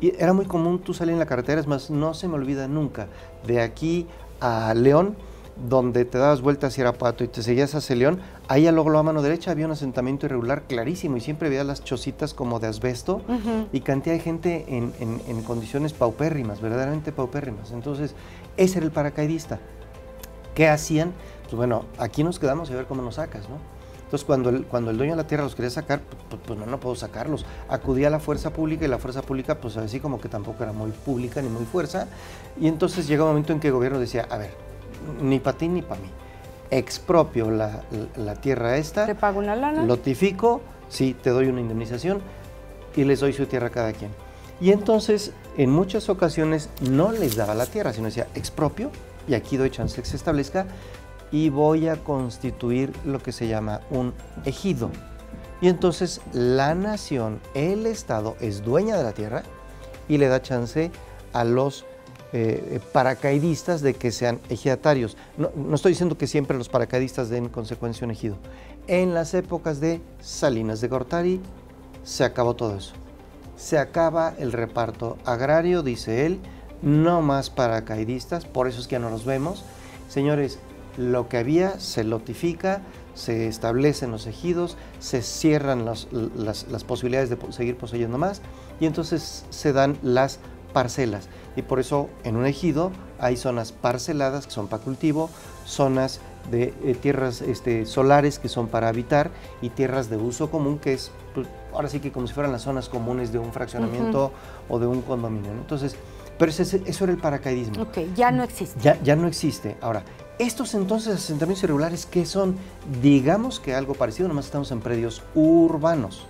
Y era muy común tú salir en la carretera, es más, no se me olvida nunca. De aquí a León, donde te dabas vuelta hacia Irapuato y te seguías hacia León, ahí a luego a mano derecha había un asentamiento irregular clarísimo y siempre veía las chocitas como de asbesto y cantidad de gente en, en- en condiciones paupérrimas, verdaderamente paupérrimas. Entonces, ese era el paracaidista. ¿Qué hacían? Pues bueno, aquí nos quedamos y a ver cómo nos sacas, ¿no? Entonces, cuando el, cuando el dueño de la tierra los quería sacar, pues, pues, pues, no, no puedo sacarlos. Acudía a la fuerza pública y la fuerza pública, pues así como que tampoco era muy pública ni muy fuerza. Y entonces llega un momento en que el gobierno decía, a ver, ni para ti ni para mí. Expropio la, la- la tierra esta, Te pago una lana. notifico, sí, te doy una indemnización y les doy su tierra a cada quien. Y entonces, en muchas ocasiones no les daba la tierra, sino decía expropio, y aquí doy chance que se establezca, y voy a constituir lo que se llama un ejido. Y entonces la nación, el Estado, es dueña de la tierra y le da chance a los eh, paracaidistas de que sean ejidatarios. No, estoy diciendo que siempre los paracaidistas den consecuencia un ejido. En las épocas de Salinas de Gortari se acabó todo eso. Se acaba el reparto agrario, dice él, no más paracaidistas, por eso es que ya no los vemos. Señores, lo que había se lotifica, se establecen los ejidos, se cierran las, las posibilidades de seguir poseyendo más y entonces se dan las parcelas. Y por eso en un ejido hay zonas parceladas que son para cultivo, zonas de eh, tierras este, solares que son para habitar y tierras de uso común que es, pues, ahora sí que como si fueran las zonas comunes de un fraccionamiento o de un condominio. ¿no? Entonces, pero ese- eso era el paracaidismo. Ok, ya no existe. Ya, ya no existe. Ahora, estos entonces asentamientos irregulares, ¿qué son? Digamos que algo parecido, nomás estamos en predios urbanos.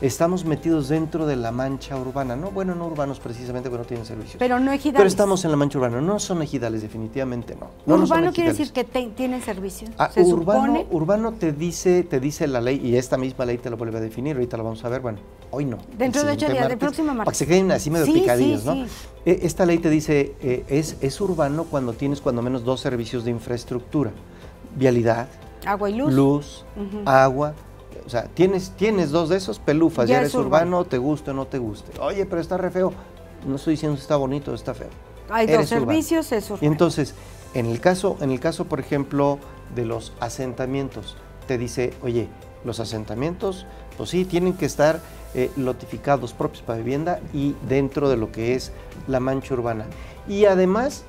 Estamos metidos dentro de la mancha urbana. No, bueno, no urbanos precisamente, pero no tienen servicios. Pero no ejidales. Pero estamos en la mancha urbana. No son ejidales, definitivamente no. no, no son Urbano quiere decir que te- tienen servicio. Ah, Se urbano, supone. urbano te dice, te dice la ley, y esta misma ley te lo vuelve a definir, ahorita lo vamos a ver, bueno, hoy no. Dentro de ocho días, del próximo martes. Para que se queden así medio Sí, picadillos, sí, ¿no? sí. Eh, Esta ley te dice, eh, es, es urbano cuando tienes cuando menos dos servicios de infraestructura, vialidad, Agua y luz. luz, agua. O sea, tienes, tienes dos de esos pelufas, Ya ya, es eres urbano, te guste o no te guste. Oye, pero está re feo. No estoy diciendo si está bonito o está feo. Hay dos Eres urbano. servicios, es Y urbano. entonces, en el caso, en el caso, por ejemplo, de los asentamientos, te dice, oye, los asentamientos, pues sí, tienen que estar eh, lotificados propios para vivienda y dentro de lo que es la mancha urbana. Y además,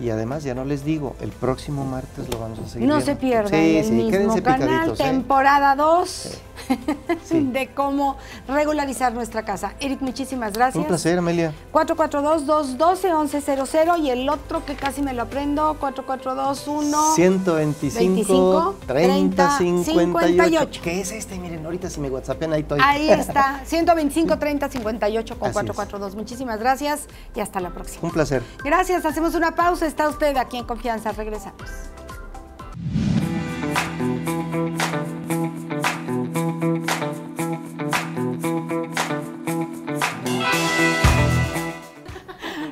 Y además, ya no les digo, el próximo martes lo vamos a seguir. No viendo. se pierdan Sí, el sí, mismo canal, ¿eh? temporada 2 (laughs) Sí. de cómo regularizar nuestra casa. Eric, muchísimas gracias. Un placer, Amelia. 442-212-1100 y el otro que casi me lo aprendo, 442-1... 125 30 58. 58. ¿Qué es este? Miren, ahorita si me whatsappean ahí estoy. Ahí está, 125 30 58 con Así es. 442. Muchísimas gracias y hasta la próxima. Un placer. Gracias, hacemos una pausa. Está usted aquí en confianza. Regresamos.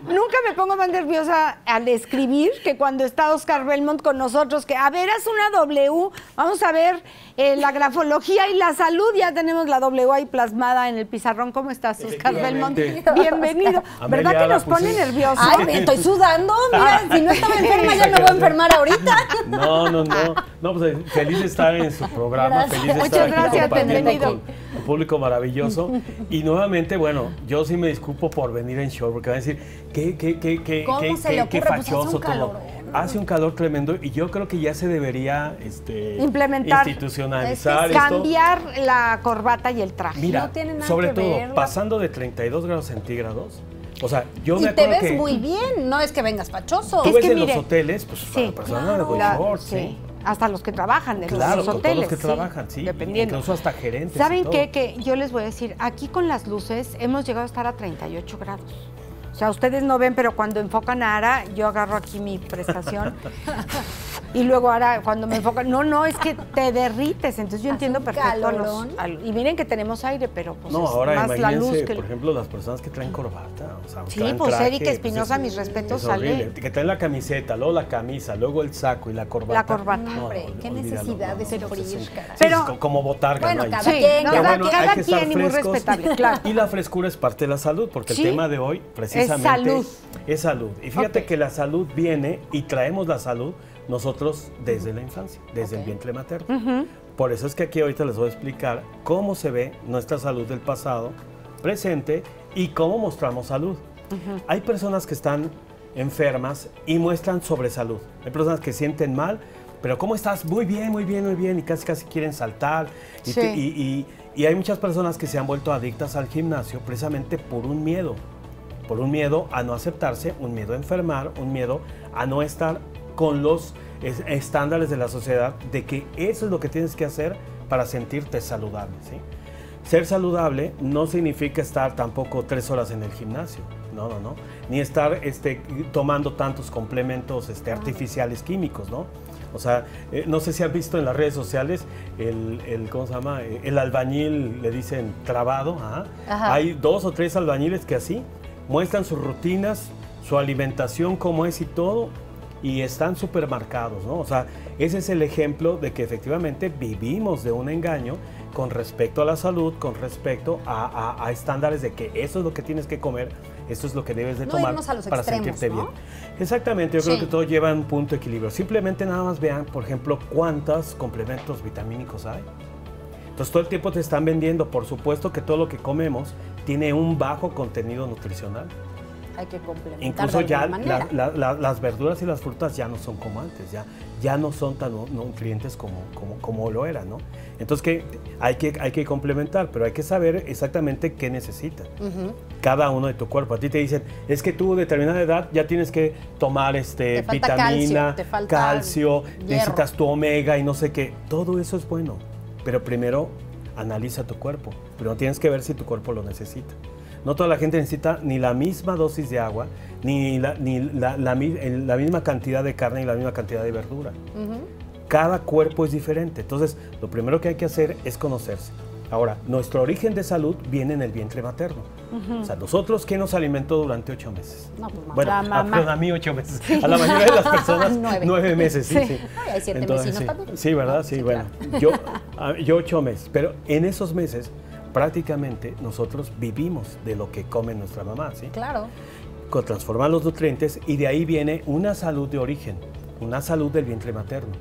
Nunca me pongo más nerviosa al escribir que cuando está Oscar Belmont con nosotros, que a ver, haz una W, vamos a ver eh, la grafología y la salud, ya tenemos la W ahí plasmada en el pizarrón. ¿Cómo estás, Oscar Belmont? Efectivamente. Bienvenido. Amelia, ¿Verdad que nos pone nerviosos? Ay, me estoy sudando. Mira, si no estaba enferma, ya me voy a enfermar ahorita. No, no, no. No, pues feliz de estar en su programa, Gracias. feliz de Muchas estar gracias, bienvenido. con un público maravilloso. Y nuevamente, bueno, yo sí me disculpo por venir en show, porque van a decir, qué, qué, qué, qué, ¿Cómo qué, se qué- le qué ocurre? Pues un fachoso todo. Hace un calor tremendo y yo creo que ya se debería este, Implementar. institucionalizar esto. Cambiar la corbata y el traje. Mira, No tiene nada sobre que todo, ver pasando de 32 grados centígrados, o sea, yo Y me te acuerdo ves que muy bien, no es que vengas fachoso. tú Es ves que en mire, los hoteles, pues Sí. para personas de La- sí. ¿sí? Hasta los que trabajan en Claro, los hoteles. los que sí, trabajan, sí. Dependiendo. Incluso hasta gerentes. ¿Saben qué? Que yo les voy a decir, aquí con las luces hemos llegado a estar a 38 grados. O sea, ustedes no ven, pero cuando enfocan a Ara, yo agarro aquí mi prestación. (laughs) y luego Ara, cuando me enfocan, no, no, es que te derrites. Entonces yo entiendo perfecto a los, Y miren que tenemos aire, pero pues No, es ahora más la imagínense, luz que... por ejemplo, las personas que traen corbata. O sea, Sí, traen pues, traje, Erika Espinosa, es- mis respetos, es sale. Que traen la camiseta, luego la camisa, luego el saco y la corbata. La corbata. No, Hombre, no, qué necesidad no, de caray. Sí, Pero- sí, como botarga, Bueno, cada sí. Pero cada, bueno, cada hay que estar quien y muy respetable, (laughs) claro. Y la frescura es parte de la salud, porque Sí. el tema de hoy precisamente salud. es salud. Y fíjate que la salud viene y traemos la salud nosotros desde la infancia, desde el vientre materno. Por eso es que aquí ahorita les voy a explicar cómo se ve nuestra salud del pasado, presente y cómo mostramos salud. Hay personas que están enfermas y muestran sobre salud. Hay personas que sienten mal, pero ¿cómo estás? Muy bien, muy bien, muy bien. Y casi casi quieren saltar. Y, Sí. te- y- y- y hay muchas personas que se han vuelto adictas al gimnasio precisamente por un miedo. Por un miedo a no aceptarse, un miedo a enfermar, un miedo a no estar con los es- estándares de la sociedad de que eso es lo que tienes que hacer para sentirte saludable. ¿sí? Ser saludable no significa estar tampoco tres horas en el gimnasio, no, no, no, ni estar este, tomando tantos complementos este, artificiales químicos, ¿no? O sea, eh, no sé si han visto en las redes sociales el, el ¿cómo se llama? Eh, El albañil, le dicen trabado. Ajá. Hay dos o tres albañiles que así muestran sus rutinas, su alimentación, cómo es y todo, y están súper marcados, ¿no? O sea, ese es el ejemplo de que efectivamente vivimos de un engaño con respecto a la salud, con respecto a, a- a estándares de que eso es lo que tienes que comer, eso es lo que debes de No tomar para extremos, sentirte ¿no? bien. Exactamente, yo creo que todo lleva un punto de equilibrio. Simplemente nada más vean, por ejemplo, cuántos complementos vitamínicos hay. Entonces todo el tiempo te están vendiendo, por supuesto que todo lo que comemos tiene un bajo contenido nutricional. Hay que complementar Incluso de ya manera. la- la- la- las verduras y las frutas ya no son como antes, ya, ya no son tan nu- nutrientes como, como, como lo eran, ¿no? Entonces que hay, que hay que complementar, pero hay que saber exactamente qué necesita cada uno de tu cuerpo. A ti te dicen, es que tú determinada edad ya tienes que tomar este, Te vitamina, calcio, te falta calcio, necesitas tu omega y no sé qué. Todo eso es bueno, pero primero analiza tu cuerpo. Primero tienes que ver si tu cuerpo lo necesita. No toda la gente necesita ni la misma dosis de agua, ni la, ni la, la mi- el- la misma cantidad de carne, ni la misma cantidad de verdura. Cada cuerpo es diferente. Entonces, lo primero que hay que hacer es conocerse. Ahora, nuestro origen de salud viene en el vientre materno. O sea, nosotros, ¿qué nos alimentó durante ocho meses? No, pues, bueno, La a, mamá. perdón, a mí ocho meses. A la mayoría de las personas, (laughs) Nueve. nueve. meses, sí, Sí. sí. Ay, hay siete Entonces, sí. también. Sí, ¿verdad? Sí, Sí, bueno. Yo, ah, yo ocho meses. Pero en esos meses, prácticamente, nosotros vivimos de lo que come nuestra mamá, ¿sí? Claro. con transformar los nutrientes y de ahí viene una salud de origen, una salud del vientre materno,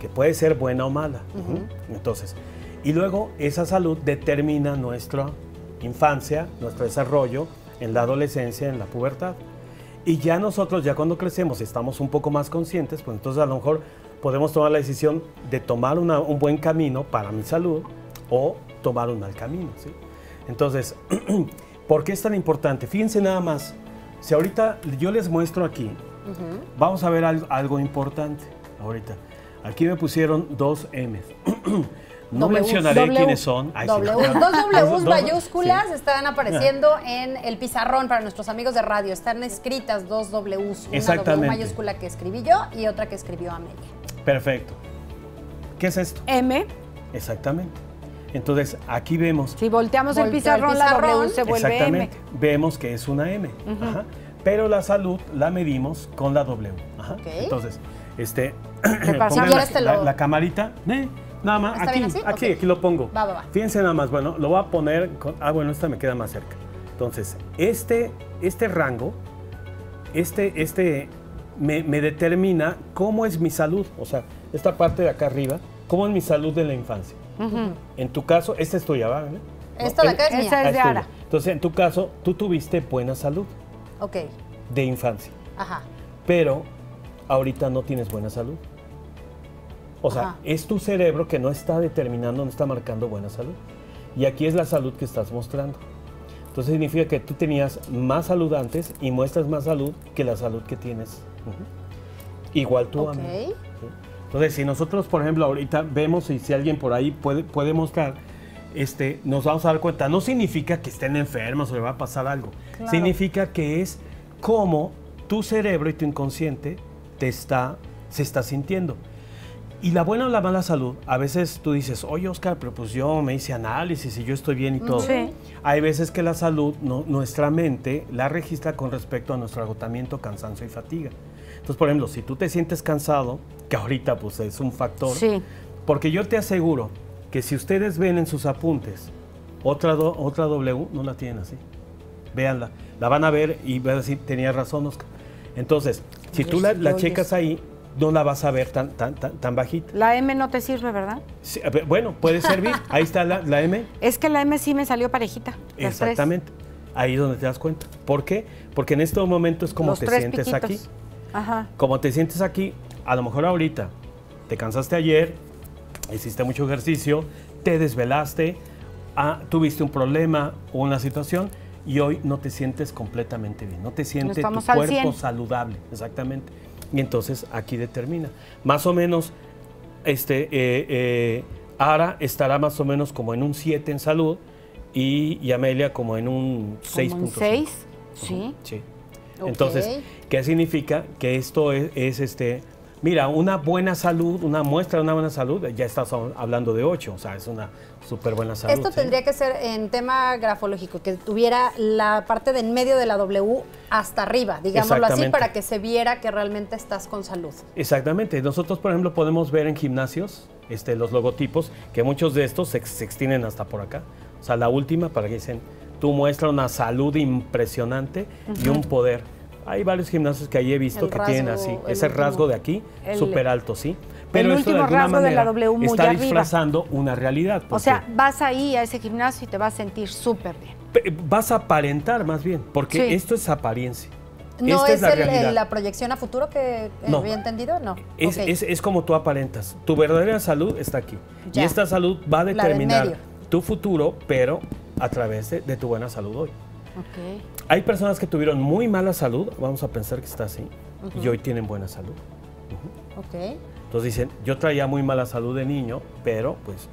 que puede ser buena o mala. Entonces, y luego esa salud determina nuestra infancia, nuestro desarrollo en la adolescencia, en la pubertad. Y ya nosotros, ya cuando crecemos, estamos un poco más conscientes, pues entonces a lo mejor podemos tomar la decisión de tomar una- un buen camino para mi salud o tomar un mal camino. ¿sí? Entonces, (clears throat) ¿por qué es tan importante? Fíjense nada más, si ahorita yo les muestro aquí, vamos a ver algo, algo importante ahorita. Aquí me pusieron dos M's. (clears throat) No W, mencionaré W, quiénes son. Ay, sí, W. no. Dos Ws mayúsculas sí. están apareciendo en el pizarrón para nuestros amigos de radio. Están escritas dos Ws. Una W mayúscula que escribí yo y otra que escribió Amelia. Perfecto. ¿Qué es esto? M, Exactamente. Entonces, aquí vemos. si volteamos el pizarrón, la. W se vuelve M. Exactamente. Vemos que es una M. Ajá. Pero la salud la medimos con la W. Ajá. Entonces, este. (clears throat) pasa? pongan Si quieres te la, la camarita. Eh, nada más. ¿Está Aquí, aquí, aquí lo pongo. Va, va, va. Fíjense nada más. Bueno, lo voy a poner. Con, ah, bueno, esta me queda más cerca. Entonces, este, este rango, este, este me, me determina cómo es mi salud. O sea, esta parte de acá arriba, cómo es mi salud en la infancia. En tu caso, esta es tuya, ¿va? ¿No? Esta de el- acá es Esa es de. Ara. Entonces, en tu caso, tú tuviste buena salud Ok. de infancia, Ajá. pero ahorita no tienes buena salud. O sea, Ajá. es tu cerebro que no está determinando, no está marcando buena salud. Y aquí es la salud que estás mostrando. Entonces significa que tú tenías más salud antes y muestras más salud que la salud que tienes. Igual tú, Ok. amigo. ¿sí? Entonces, si nosotros, por ejemplo, ahorita vemos y si alguien por ahí puede, puede mostrar, este, nos vamos a dar cuenta, no significa que estén enfermos o le va a pasar algo. Significa que es como tu cerebro y tu inconsciente te está, se está sintiendo. Y la buena o la mala salud, a veces tú dices, oye Oscar, pero pues yo me hice análisis y yo estoy bien y todo. Sí. Hay veces que la salud, no- nuestra mente la registra con respecto a nuestro agotamiento, cansancio y fatiga. Entonces, por ejemplo, si tú te sientes cansado, que ahorita pues es un factor, Sí. porque yo te aseguro que si ustedes ven en sus apuntes otra, do- otra W, no la tienen así. Véanla, la van a ver y van a decir, tenía razón Oscar. Entonces, si tú la, la checas ahí, no la vas a ver tan, tan, tan, tan bajita. La M no te sirve, ¿verdad? Sí, bueno, puede servir. (laughs) Ahí está la, la M. Es que la M sí me salió parejita. tres. Exactamente. Ahí es donde te das cuenta. ¿Por qué? Porque en este momento es como Los te sientes piquitos. aquí. Ajá. Como te sientes aquí, a lo mejor ahorita te cansaste ayer, hiciste mucho ejercicio, te desvelaste, ah, tuviste un problema o una situación y hoy no te sientes completamente bien, no te sientes tu cuerpo 100. saludable, exactamente. Y entonces aquí determina. Más o menos, este, eh, eh, Ara estará más o menos como en un 7 en salud y, y Amelia como en un 6.5. Como un 6. Sí. Sí. Entonces, ¿qué significa? Que esto es, es, este, mira, una buena salud, una muestra de una buena salud, ya estás hablando de 8, o sea, es una súper buena salud. Esto ¿sí? tendría que ser en tema grafológico, que tuviera la parte de en medio de la W hasta arriba, digámoslo así, para que se viera que realmente estás con salud. Exactamente. Nosotros, por ejemplo, podemos ver en gimnasios este, los logotipos, que muchos de estos se, se extienden hasta por acá. O sea, la última, para que dicen, tú muestras una salud impresionante y un poder. Hay varios gimnasios que ahí he visto El que tienen así, ese último. rasgo de aquí, súper alto, ¿sí? el esto último rasgo de la W muy está arriba. disfrazando una realidad. O sea, vas ahí a ese gimnasio y te vas a sentir súper bien. vas a aparentar más bien, porque Sí. esto es apariencia. ¿No Esta es, la el- realidad. la proyección a futuro que No. había entendido? No. Es, Ok. es- es como tú aparentas. Tu verdadera salud está aquí. Ya. Y esta salud va a La determinar tu futuro, pero a través de, de tu buena salud hoy. Ok. Hay personas que tuvieron muy mala salud, vamos a pensar que está así, y hoy tienen buena salud. Ok. Entonces dicen, yo traía muy mala salud de niño, pero pues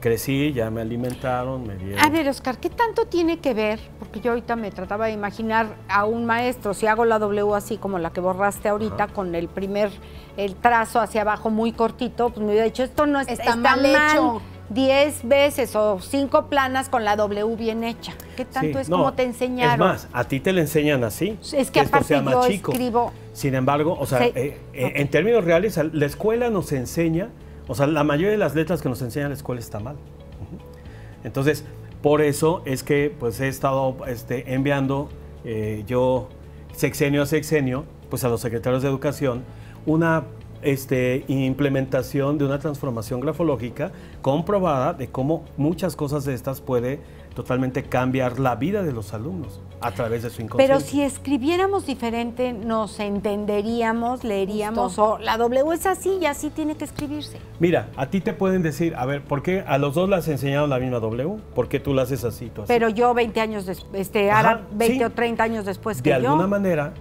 crecí, ya me alimentaron, me dieron... A ver, Oscar, ¿qué tanto tiene que ver? Porque yo ahorita me trataba de imaginar a un maestro, si hago la W así como la que borraste ahorita, con el primer, el trazo hacia abajo muy cortito, pues me hubiera dicho, esto no es, Está mal hecho. 10 veces o cinco planas con la W bien hecha. ¿Qué tanto Sí, es no, como te enseñaron? Es más, a ti te le enseñan así. Es que esto aparte yo chico. escribo- Sin embargo, o sea, Sí. eh, eh, en términos reales, la escuela nos enseña, o sea, la mayoría de las letras que nos enseña la escuela está mal. Entonces, por eso es que pues he estado este, enviando eh, yo sexenio a sexenio, pues a los secretarios de educación, una este, implementación de una transformación grafológica comprobada de cómo muchas cosas de estas puede totalmente cambiar la vida de los alumnos a través de su inconsciente. Pero si escribiéramos diferente, nos entenderíamos, leeríamos, o la W es así y así tiene que escribirse. Mira, a ti te pueden decir, a ver, ¿por qué a los dos las enseñado la misma W? ¿Por qué tú la haces así, tú así? Pero yo 20 años después, este, ahora 20 sí. o 30 años después que de yo. alguna manera,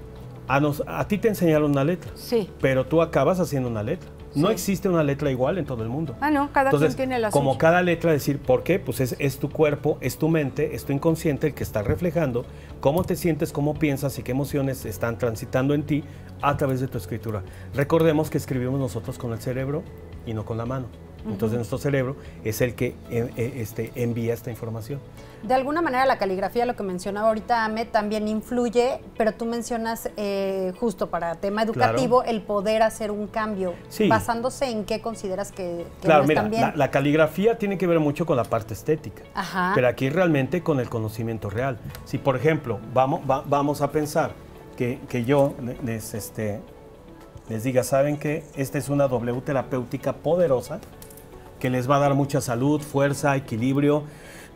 a, nos- a ti te enseñaron una letra, Sí. pero tú acabas haciendo una letra. No existe una letra igual en todo el mundo. Ah, no, cada Entonces, quien tiene la como suya. cada letra, decir, ¿por qué? Pues es, es tu cuerpo, es tu mente, es tu inconsciente el que está reflejando cómo te sientes, cómo piensas y qué emociones están transitando en ti a través de tu escritura. Recordemos que escribimos nosotros con el cerebro y no con la mano. Entonces nuestro cerebro es el que eh, eh, este, envía esta información. De alguna manera la caligrafía, lo que mencionaba ahorita Ame, también influye, pero tú mencionas eh, justo para tema educativo el poder hacer un cambio, Sí. basándose en qué consideras que, que Claro, no mira, están bien. la, la caligrafía tiene que ver mucho con la parte estética. Ajá. Pero aquí realmente con el conocimiento real. Si, por ejemplo, vamos, va- vamos a pensar que, que yo le- les, este, les diga, ¿saben qué? Esta es una W terapéutica poderosa que les va a dar mucha salud, fuerza, equilibrio,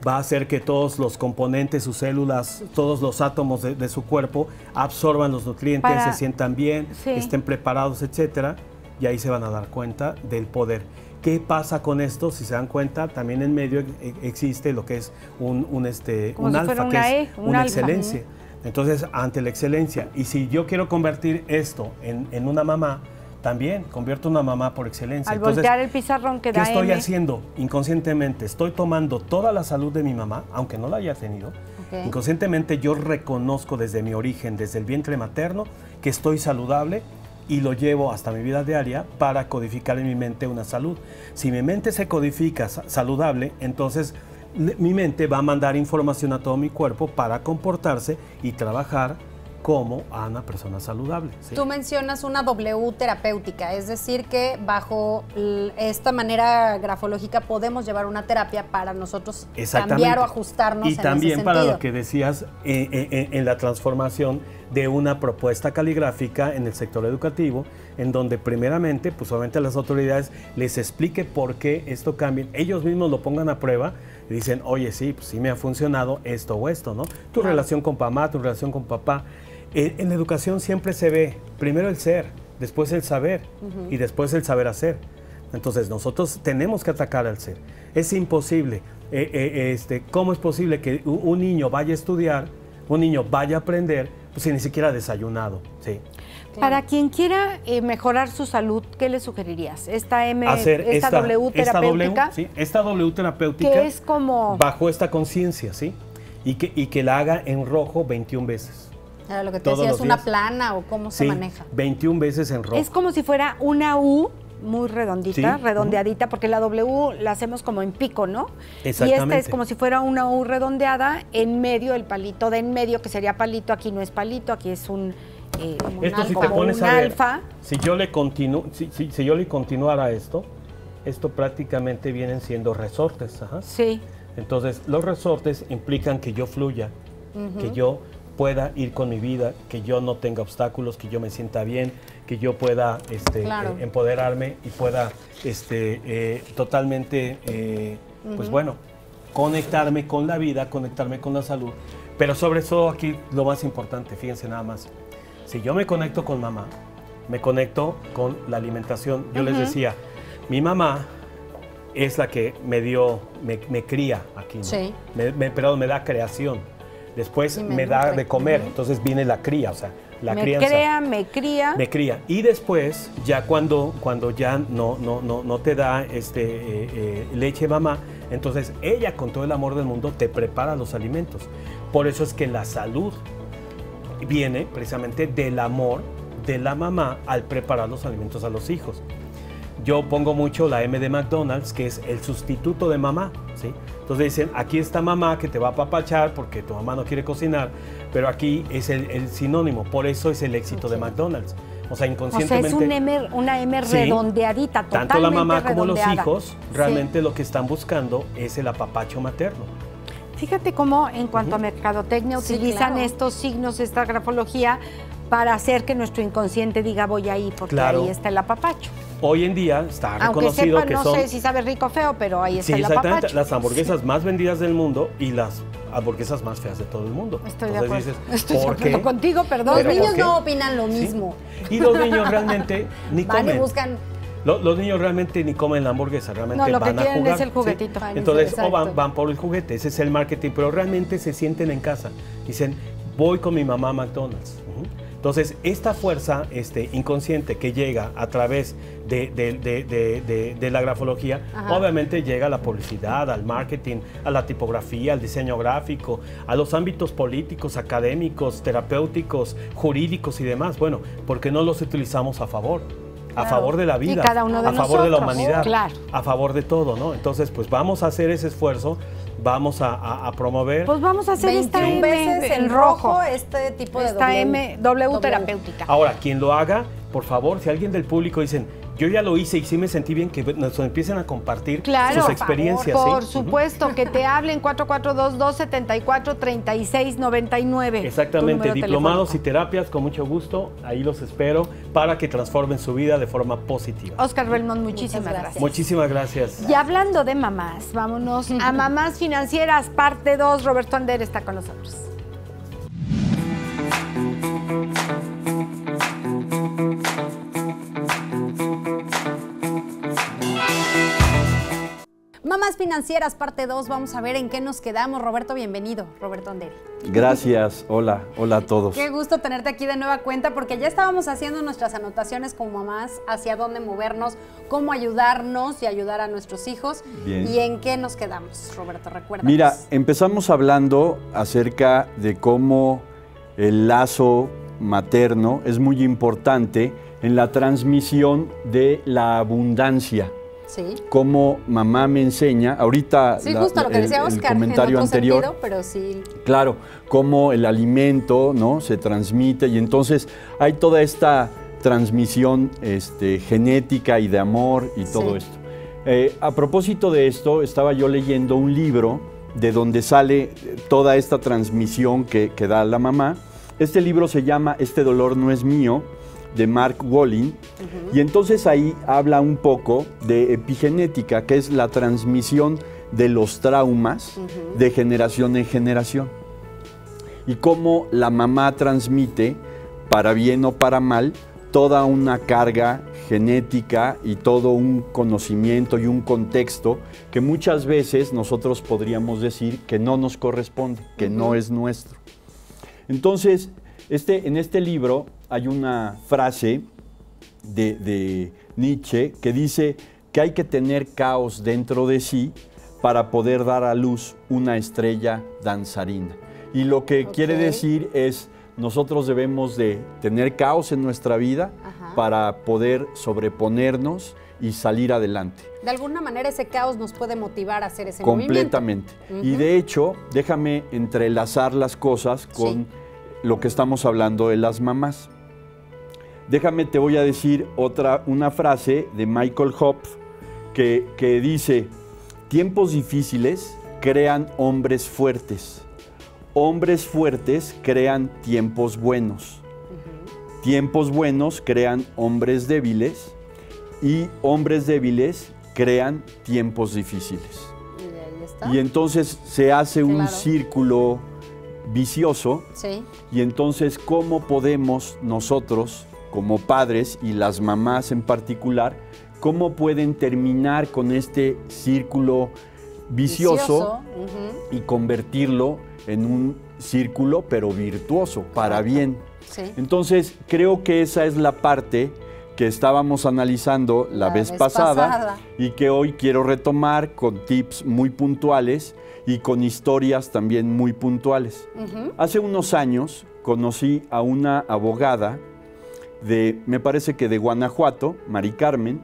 va a hacer que todos los componentes, sus células, todos los átomos de, de su cuerpo absorban los nutrientes, Para- se sientan bien, Sí. estén preparados, etcétera, y ahí se van a dar cuenta del poder. ¿Qué pasa con esto? Si se dan cuenta, también en medio existe lo que es un, un, este, Como un si alfa, que es E, un una alfa. excelencia. Entonces, ante la excelencia, y si yo quiero convertir esto en, en una mamá, también convierto una mamá por excelencia. Al Entonces, voltear el pizarrón que ¿Qué da estoy M. haciendo inconscientemente? Estoy tomando toda la salud de mi mamá, aunque no la haya tenido. Ok. Inconscientemente yo reconozco desde mi origen, desde el vientre materno, que estoy saludable y lo llevo hasta mi vida diaria para codificar en mi mente una salud. Si mi mente se codifica sa- saludable, entonces mi mente va a mandar información a todo mi cuerpo para comportarse y trabajar como a una persona saludable. ¿sí? Tú mencionas una W terapéutica, es decir, que bajo esta manera grafológica podemos llevar una terapia para nosotros cambiar o ajustarnos Y en también ese para lo que decías eh, eh, eh, en la transformación de una propuesta caligráfica en el sector educativo, en donde primeramente, pues obviamente a las autoridades les explique por qué esto cambia, ellos mismos lo pongan a prueba y dicen, oye, sí, pues sí me ha funcionado esto o esto, ¿no? Tu relación con mamá, tu relación con papá. Eh, en la educación siempre se ve primero el ser, después el saber y después el saber hacer. Entonces nosotros tenemos que atacar al ser. Es imposible. Eh, eh, este, ¿Cómo es posible que un niño vaya a estudiar, un niño vaya a aprender, pues si ni siquiera ha desayunado? Sí. Para quien quiera eh, mejorar su salud, ¿qué le sugerirías? Esta M, Hacer esta, W esta terapéutica, W, sí, esta W terapéutica que es como bajo esta conciencia, ¿sí? Y que, y que la haga en rojo 21 veces. Era lo que te decía, es una días. plana o cómo se maneja. 21 veces en rojo. es como si fuera una U muy redondita, Sí, redondeadita, porque la W la hacemos como en pico, ¿no? Y esta Exactamente. es como si fuera una U redondeada en medio, el palito de en medio, que sería palito, aquí no es palito, aquí es un, eh, como Esto un si alfa, te pones un a ver, alfa. si yo le continúo, si, si- si yo le continuara esto, esto prácticamente vienen siendo resortes, ajá. Sí. Entonces, los resortes implican que yo fluya, que yo pueda ir con mi vida, que yo no tenga obstáculos, que yo me sienta bien, que yo pueda este, Claro. eh, empoderarme y pueda este, eh, totalmente, eh, pues bueno, conectarme con la vida, conectarme con la salud. Pero sobre todo aquí lo más importante, fíjense nada más, si yo me conecto con mamá, me conecto con la alimentación. Yo les decía, mi mamá es la que me dio, me, me cría aquí, ¿no? Sí. Me, me- perdón, me da creación. Después me, me da de comer, entonces viene la cría, o sea, la me crianza. crea, me cría. Me cría. Y después, ya cuando, cuando ya no, no, no, no te da este, eh, eh, leche mamá, entonces ella con todo el amor del mundo te prepara los alimentos. Por eso es que la salud viene precisamente del amor de la mamá al preparar los alimentos a los hijos. Yo pongo mucho la M de McDonald's, que es el sustituto de mamá, ¿sí? Entonces dicen, aquí está mamá que te va a apapachar porque tu mamá no quiere cocinar, pero aquí es el, el sinónimo, por eso es el éxito de McDonald's. O sea, O sea, inconscientemente... es un M, una M Sí. redondeadita, totalmente Tanto la mamá como los hijos Sí. realmente lo que están buscando es el apapacho materno. Fíjate cómo en cuanto a mercadotecnia Sí, utilizan claro. estos signos, esta grafología, para hacer que nuestro inconsciente diga voy ahí porque Claro. ahí está el apapacho. Hoy en día está Aunque reconocido sepa, que no son sé si sabe rico o feo, pero ahí sí, está el exactamente, las hamburguesas más vendidas del mundo y las hamburguesas más feas de todo el mundo. Estoy de acuerdo. dices, Estoy de ¿por acuerdo qué? contigo, perdón. Los ¿Pero niños no opinan lo Sí. mismo. Y los niños realmente (laughs) ni Van y comen. buscan. Lo- Los, niños realmente ni comen la hamburguesa, realmente No, lo que a quieren jugar. es el juguetito. Y Entonces, o van, van por el juguete, ese es el marketing, pero realmente se sienten en casa. Dicen, voy con mi mamá a McDonald's. Entonces, esta fuerza este, inconsciente que llega a través de, de- de- de- de- de la grafología, Ajá. obviamente llega a la publicidad, al marketing, a la tipografía, al diseño gráfico, a los ámbitos políticos, académicos, terapéuticos, jurídicos y demás. Bueno, porque no los utilizamos a favor. A favor de la vida, cada uno de a favor de la humanidad, claro. a favor de todo, ¿no? Entonces, pues vamos a hacer ese esfuerzo, vamos a, a- a promover. Pues vamos a hacer esta 21 M veces en rojo. este tipo de Esta W. M W terapéutica. Ahora, quien lo haga, por favor, si alguien del público dicen, yo ya lo hice y sí me sentí bien, que nos empiecen a compartir Claro, sus por experiencias. Por ¿sí? supuesto, que te hablen 442-274-3699. Exactamente, diplomados y terapias, con mucho gusto, ahí los espero para que transformen su vida de forma positiva. Oscar Belmont, muchísimas gracias. gracias. Muchísimas gracias. Y hablando de mamás, vámonos a Mamás Financieras, parte 2. Roberto Ander está con nosotros. Mamás financieras, parte 2. Vamos a ver en qué nos quedamos. Roberto, bienvenido. Roberto Andere. Gracias, hola, hola a todos. Qué gusto tenerte aquí de nueva cuenta porque ya estábamos haciendo nuestras anotaciones como mamás hacia dónde movernos, cómo ayudarnos y ayudar a nuestros hijos. Bien. ¿Y en qué nos quedamos, Roberto? Recuerda. Mira, empezamos hablando acerca de cómo el lazo materno es muy importante en la transmisión de la abundancia. Sí. Como mamá me enseña, ahorita Sí, la- justo lo que el- decía el Oscar, comentario en otro anterior, sentido, pero sí. Claro, cómo el alimento ¿no? se transmite y entonces hay toda esta transmisión este, genética y de amor y todo Sí. esto. Eh, a propósito de esto, estaba yo leyendo un libro de donde sale eh, toda esta transmisión que, que da la mamá. Este libro se llama Este dolor no es mío, de Mark Walling. Y entonces ahí habla un poco de epigenética, que es la transmisión de los traumas de generación en generación. Y cómo la mamá transmite, para bien o para mal, toda una carga genética y todo un conocimiento y un contexto que muchas veces nosotros podríamos decir que no nos corresponde, que no es nuestro. Entonces, este, en este libro hay una frase de, de Nietzsche que dice que hay que tener caos dentro de sí para poder dar a luz una estrella danzarina. Y lo que quiere decir es, nosotros debemos de tener caos en nuestra vida Ajá. para poder sobreponernos y salir adelante. De alguna manera ese caos nos puede motivar a hacer ese movimiento. Completamente. Y de hecho, déjame entrelazar las cosas con Sí. lo que estamos hablando de las mamás. Déjame, te voy a decir otra, una frase de Michael Hopf que, que dice, tiempos difíciles crean hombres fuertes. Hombres fuertes crean tiempos buenos. Tiempos buenos crean hombres débiles y hombres débiles crean tiempos difíciles. Y entonces se hace un círculo vicioso Sí. y entonces cómo podemos nosotros como padres y las mamás en particular, cómo pueden terminar con este círculo vicioso, y convertirlo en un círculo pero virtuoso, para bien. Sí. Entonces, creo que esa es la parte que estábamos analizando la, La vez, vez pasada, pasada. y que hoy quiero retomar con tips muy puntuales y con historias también muy puntuales. Hace unos años conocí a una abogada de, me parece que de Guanajuato, Mari Carmen,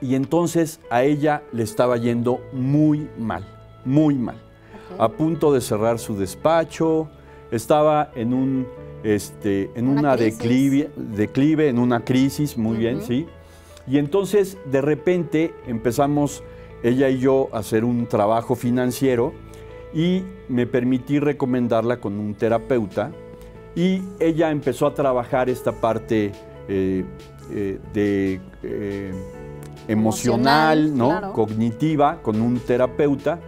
y entonces a ella le estaba yendo muy mal, muy mal. A punto de cerrar su despacho, estaba en un este, en Una declive, declive, en una crisis, muy bien, sí. Y entonces de repente empezamos ella y yo a hacer un trabajo financiero y me permití recomendarla con un terapeuta Y ella empezó a trabajar esta parte eh, eh, de eh, emocional, Emocional, ¿no? claro. cognitiva, con un terapeuta.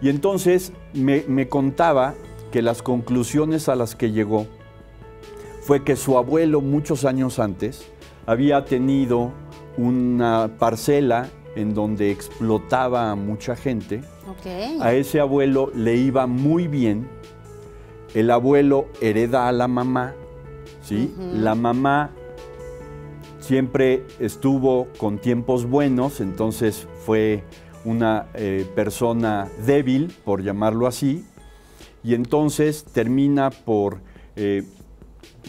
Y entonces me, me contaba que las conclusiones a las que llegó fue que su abuelo muchos años antes había tenido una parcela en donde explotaba a mucha gente. A ese abuelo le iba muy bien. El abuelo hereda a la mamá, ¿sí? La mamá siempre estuvo con tiempos buenos, entonces fue una eh, persona débil, por llamarlo así, y entonces termina por eh,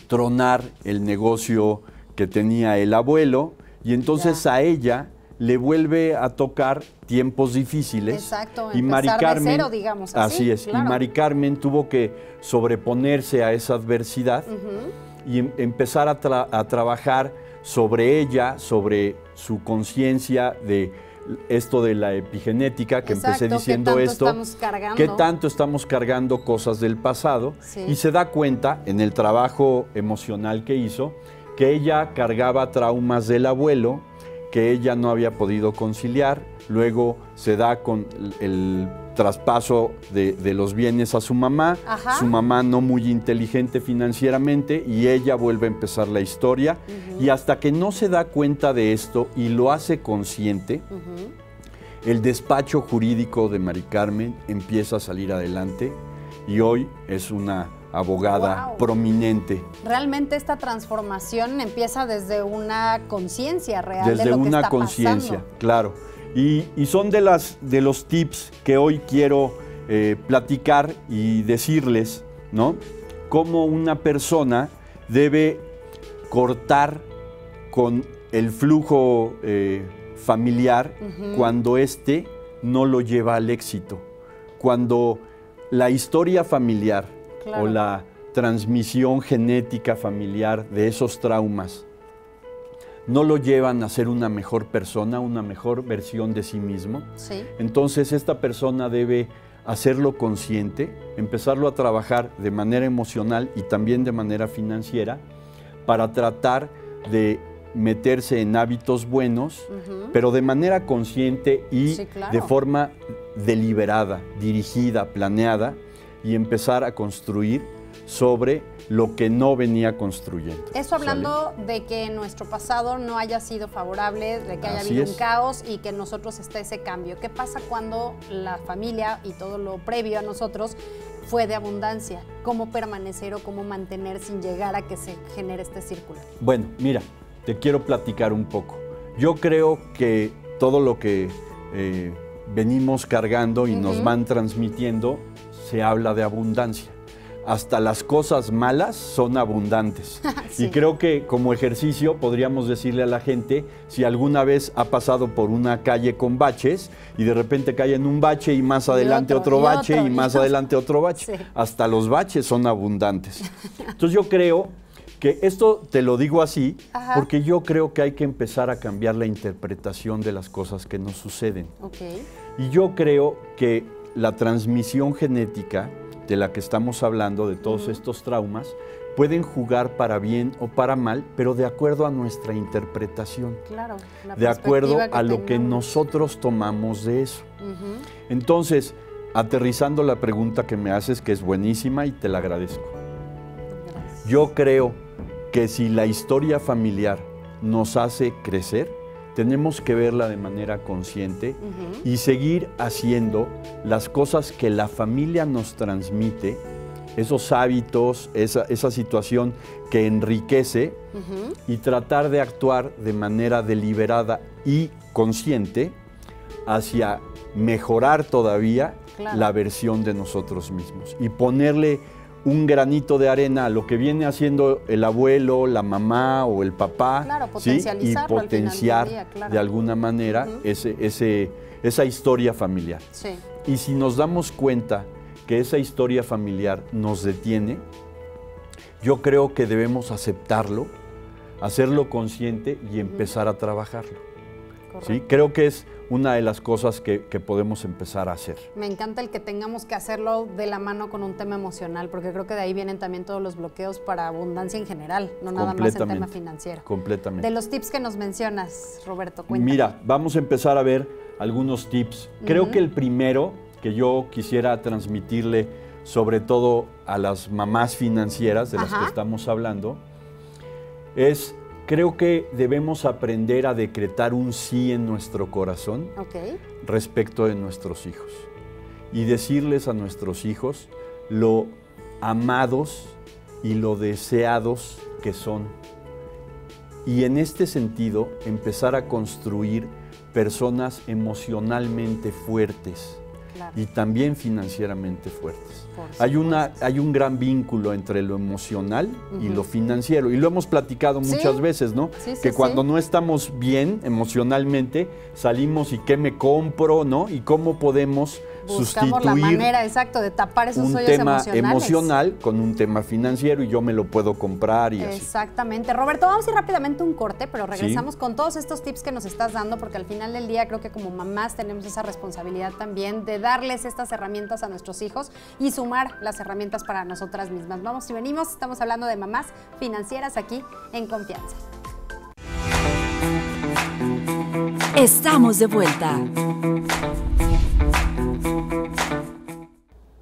tronar el negocio que tenía el abuelo, y entonces Ya. a ella le vuelve a tocar tiempos difíciles. Exacto, y Mari empezar de Carmen, cero, digamos así, así es, claro. y Mari Carmen tuvo que sobreponerse a esa adversidad y em- empezar a, tra- a trabajar sobre ella, sobre su conciencia de esto de la epigenética, que Exacto, empecé ¿qué diciendo esto, qué tanto estamos cargando cosas del pasado, Sí. y se da cuenta en el trabajo emocional que hizo, que ella cargaba traumas del abuelo, que ella no había podido conciliar, luego se da con el traspaso de, de los bienes a su mamá, Ajá. su mamá no muy inteligente financieramente y ella vuelve a empezar la historia. Y hasta que no se da cuenta de esto y lo hace consciente, el despacho jurídico de Mari Carmen empieza a salir adelante y hoy es una abogada Wow. prominente. Realmente esta transformación empieza desde una conciencia real de desde lo una conciencia, claro. Y, y son de, las, de los tips que hoy quiero eh, platicar y decirles, ¿no? Cómo una persona debe cortar con el flujo eh, familiar cuando éste no lo lleva al éxito. Cuando la historia familiar Claro. o la transmisión genética familiar de esos traumas no lo llevan a ser una mejor persona, una mejor versión de sí mismo. Sí. Entonces esta persona debe hacerlo consciente, empezarlo a trabajar de manera emocional y también de manera financiera para tratar de meterse en hábitos buenos, pero de manera consciente y Sí, claro. de forma deliberada, dirigida, planeada y empezar a construir sobre lo que no venía construyendo. Eso hablando de que nuestro pasado no haya sido favorable, de que haya Así habido es. un caos y que en nosotros esté ese cambio. ¿Qué pasa cuando la familia y todo lo previo a nosotros fue de abundancia? ¿Cómo permanecer o cómo mantener sin llegar a que se genere este círculo? Bueno, mira, te quiero platicar un poco. Yo creo que todo lo que eh, venimos cargando y nos van transmitiendo se habla de abundancia. Hasta las cosas malas son abundantes. (laughs) Sí. Y creo que como ejercicio podríamos decirle a la gente, si alguna vez ha pasado por una calle con baches y de repente cae en un bache y más Y adelante otro, y bache otro, y más adelante otro bache. Sí. Hasta los baches son abundantes. (laughs) Entonces yo creo que esto te lo digo así Ajá. porque yo creo que hay que empezar a cambiar la interpretación de las cosas que nos suceden. Y yo creo que la transmisión genética de la que estamos hablando, de todos estos traumas, pueden jugar para bien o para mal, pero de acuerdo a nuestra interpretación, Claro. la de acuerdo a lo que nosotros tomamos de eso. Entonces, aterrizando la pregunta que me haces, que es buenísima y te la agradezco. Gracias. Yo creo que si la historia familiar nos hace crecer, tenemos que verla de manera consciente y seguir haciendo las cosas que la familia nos transmite, esos hábitos, esa, esa situación que enriquece y tratar de actuar de manera deliberada y consciente hacia mejorar todavía Claro. la versión de nosotros mismos y ponerle un granito de arena a lo que viene haciendo el abuelo, la mamá o el papá Claro, ¿sí? y al final potenciar día, claro. de alguna manera ese, ese- esa historia familiar. Sí. Y si nos damos cuenta que esa historia familiar nos detiene, yo creo que debemos aceptarlo, hacerlo consciente y empezar a trabajarlo. ¿Sí? Creo que es una de las cosas que, que podemos empezar a hacer. Me encanta el que tengamos que hacerlo de la mano con un tema emocional, porque creo que de ahí vienen también todos los bloqueos para abundancia en general, no nada más en tema financiero. Completamente. De los tips que nos mencionas, Roberto, cuéntame. Mira, vamos a empezar a ver algunos tips. Creo que el primero que yo quisiera transmitirle, sobre todo a las mamás financieras de las Ajá. que estamos hablando, es creo que debemos aprender a decretar un sí en nuestro corazón respecto de nuestros hijos y decirles a nuestros hijos lo amados y lo deseados que son. Y en este sentido, empezar a construir personas emocionalmente fuertes claro. y también financieramente fuertes. Hay, una, hay un gran vínculo entre lo emocional y lo financiero. Y lo hemos platicado Sí. muchas veces, ¿no? Sí, sí, que cuando no estamos bien emocionalmente, salimos y qué me compro, ¿no? Y cómo podemos Buscamos la sustituir manera, exacto, de tapar esos un hoyos tema emocionales. emocional con un tema financiero y yo me lo puedo comprar y así. Exactamente. Roberto, vamos a ir rápidamente a un corte, pero regresamos con todos estos tips que nos estás dando, porque al final del día creo que como mamás tenemos esa responsabilidad también de darles estas herramientas a nuestros hijos y sumar las herramientas para nosotras mismas. Vamos y venimos, estamos hablando de mamás financieras aquí en Confianza. Estamos de vuelta.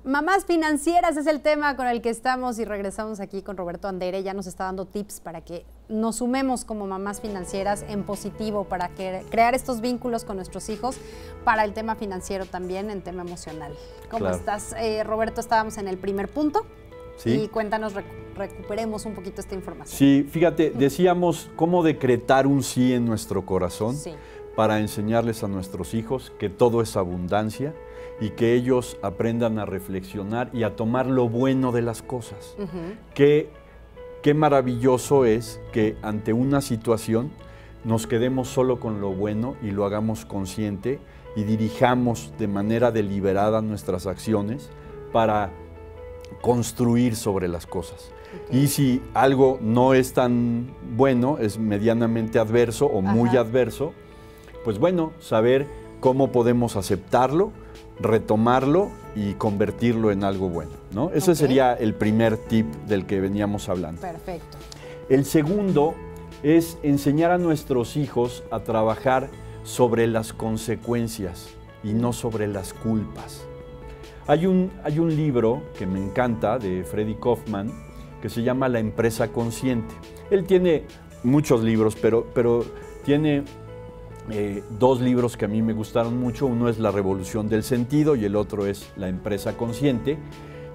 Mamás financieras es el tema con el que estamos y regresamos aquí con Roberto Andere. Ya nos está dando tips para que nos sumemos como mamás financieras en positivo, para que, crear estos vínculos con nuestros hijos, para el tema financiero también, en tema emocional. ¿Cómo Claro. estás, eh, Roberto? Estábamos en el primer punto ¿Sí? y cuéntanos, recu- recuperemos un poquito esta información. Sí, fíjate, decíamos cómo decretar un sí en nuestro corazón Sí. para enseñarles a nuestros hijos que todo es abundancia y que ellos aprendan a reflexionar y a tomar lo bueno de las cosas. Qué, qué maravilloso es que ante una situación nos quedemos solo con lo bueno y lo hagamos consciente y dirijamos de manera deliberada nuestras acciones para construir sobre las cosas. Y si algo no es tan bueno, es medianamente adverso o muy adverso, pues bueno, saber cómo podemos aceptarlo, retomarlo y convertirlo en algo bueno, ¿no? Ese sería el primer tip del que veníamos hablando. Perfecto. El segundo es enseñar a nuestros hijos a trabajar sobre las consecuencias y no sobre las culpas. Hay un, hay un libro que me encanta de Freddy Kaufman que se llama La empresa consciente. Él tiene muchos libros, pero, pero tiene eh, dos libros que a mí me gustaron mucho. Uno es La revolución del sentido y el otro es La empresa consciente.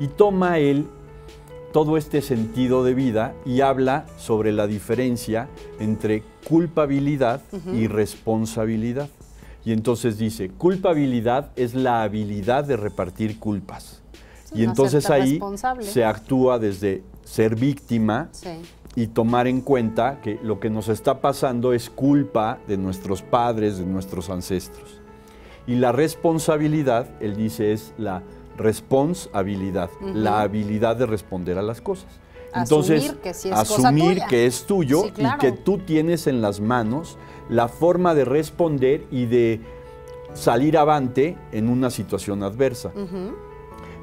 Y toma él todo este sentido de vida y habla sobre la diferencia entre culpabilidad y responsabilidad. Y entonces dice, culpabilidad es la habilidad de repartir culpas. Sí, y no entonces ahí se actúa desde ser víctima Sí. y tomar en cuenta que lo que nos está pasando es culpa de nuestros padres, de nuestros ancestros. Y la responsabilidad, él dice, es la responsabilidad, la habilidad de responder a las cosas. Asumir que sí es cosa asumir que es tuyo Sí, claro. y que tú tienes en las manos la forma de responder y de salir avante en una situación adversa.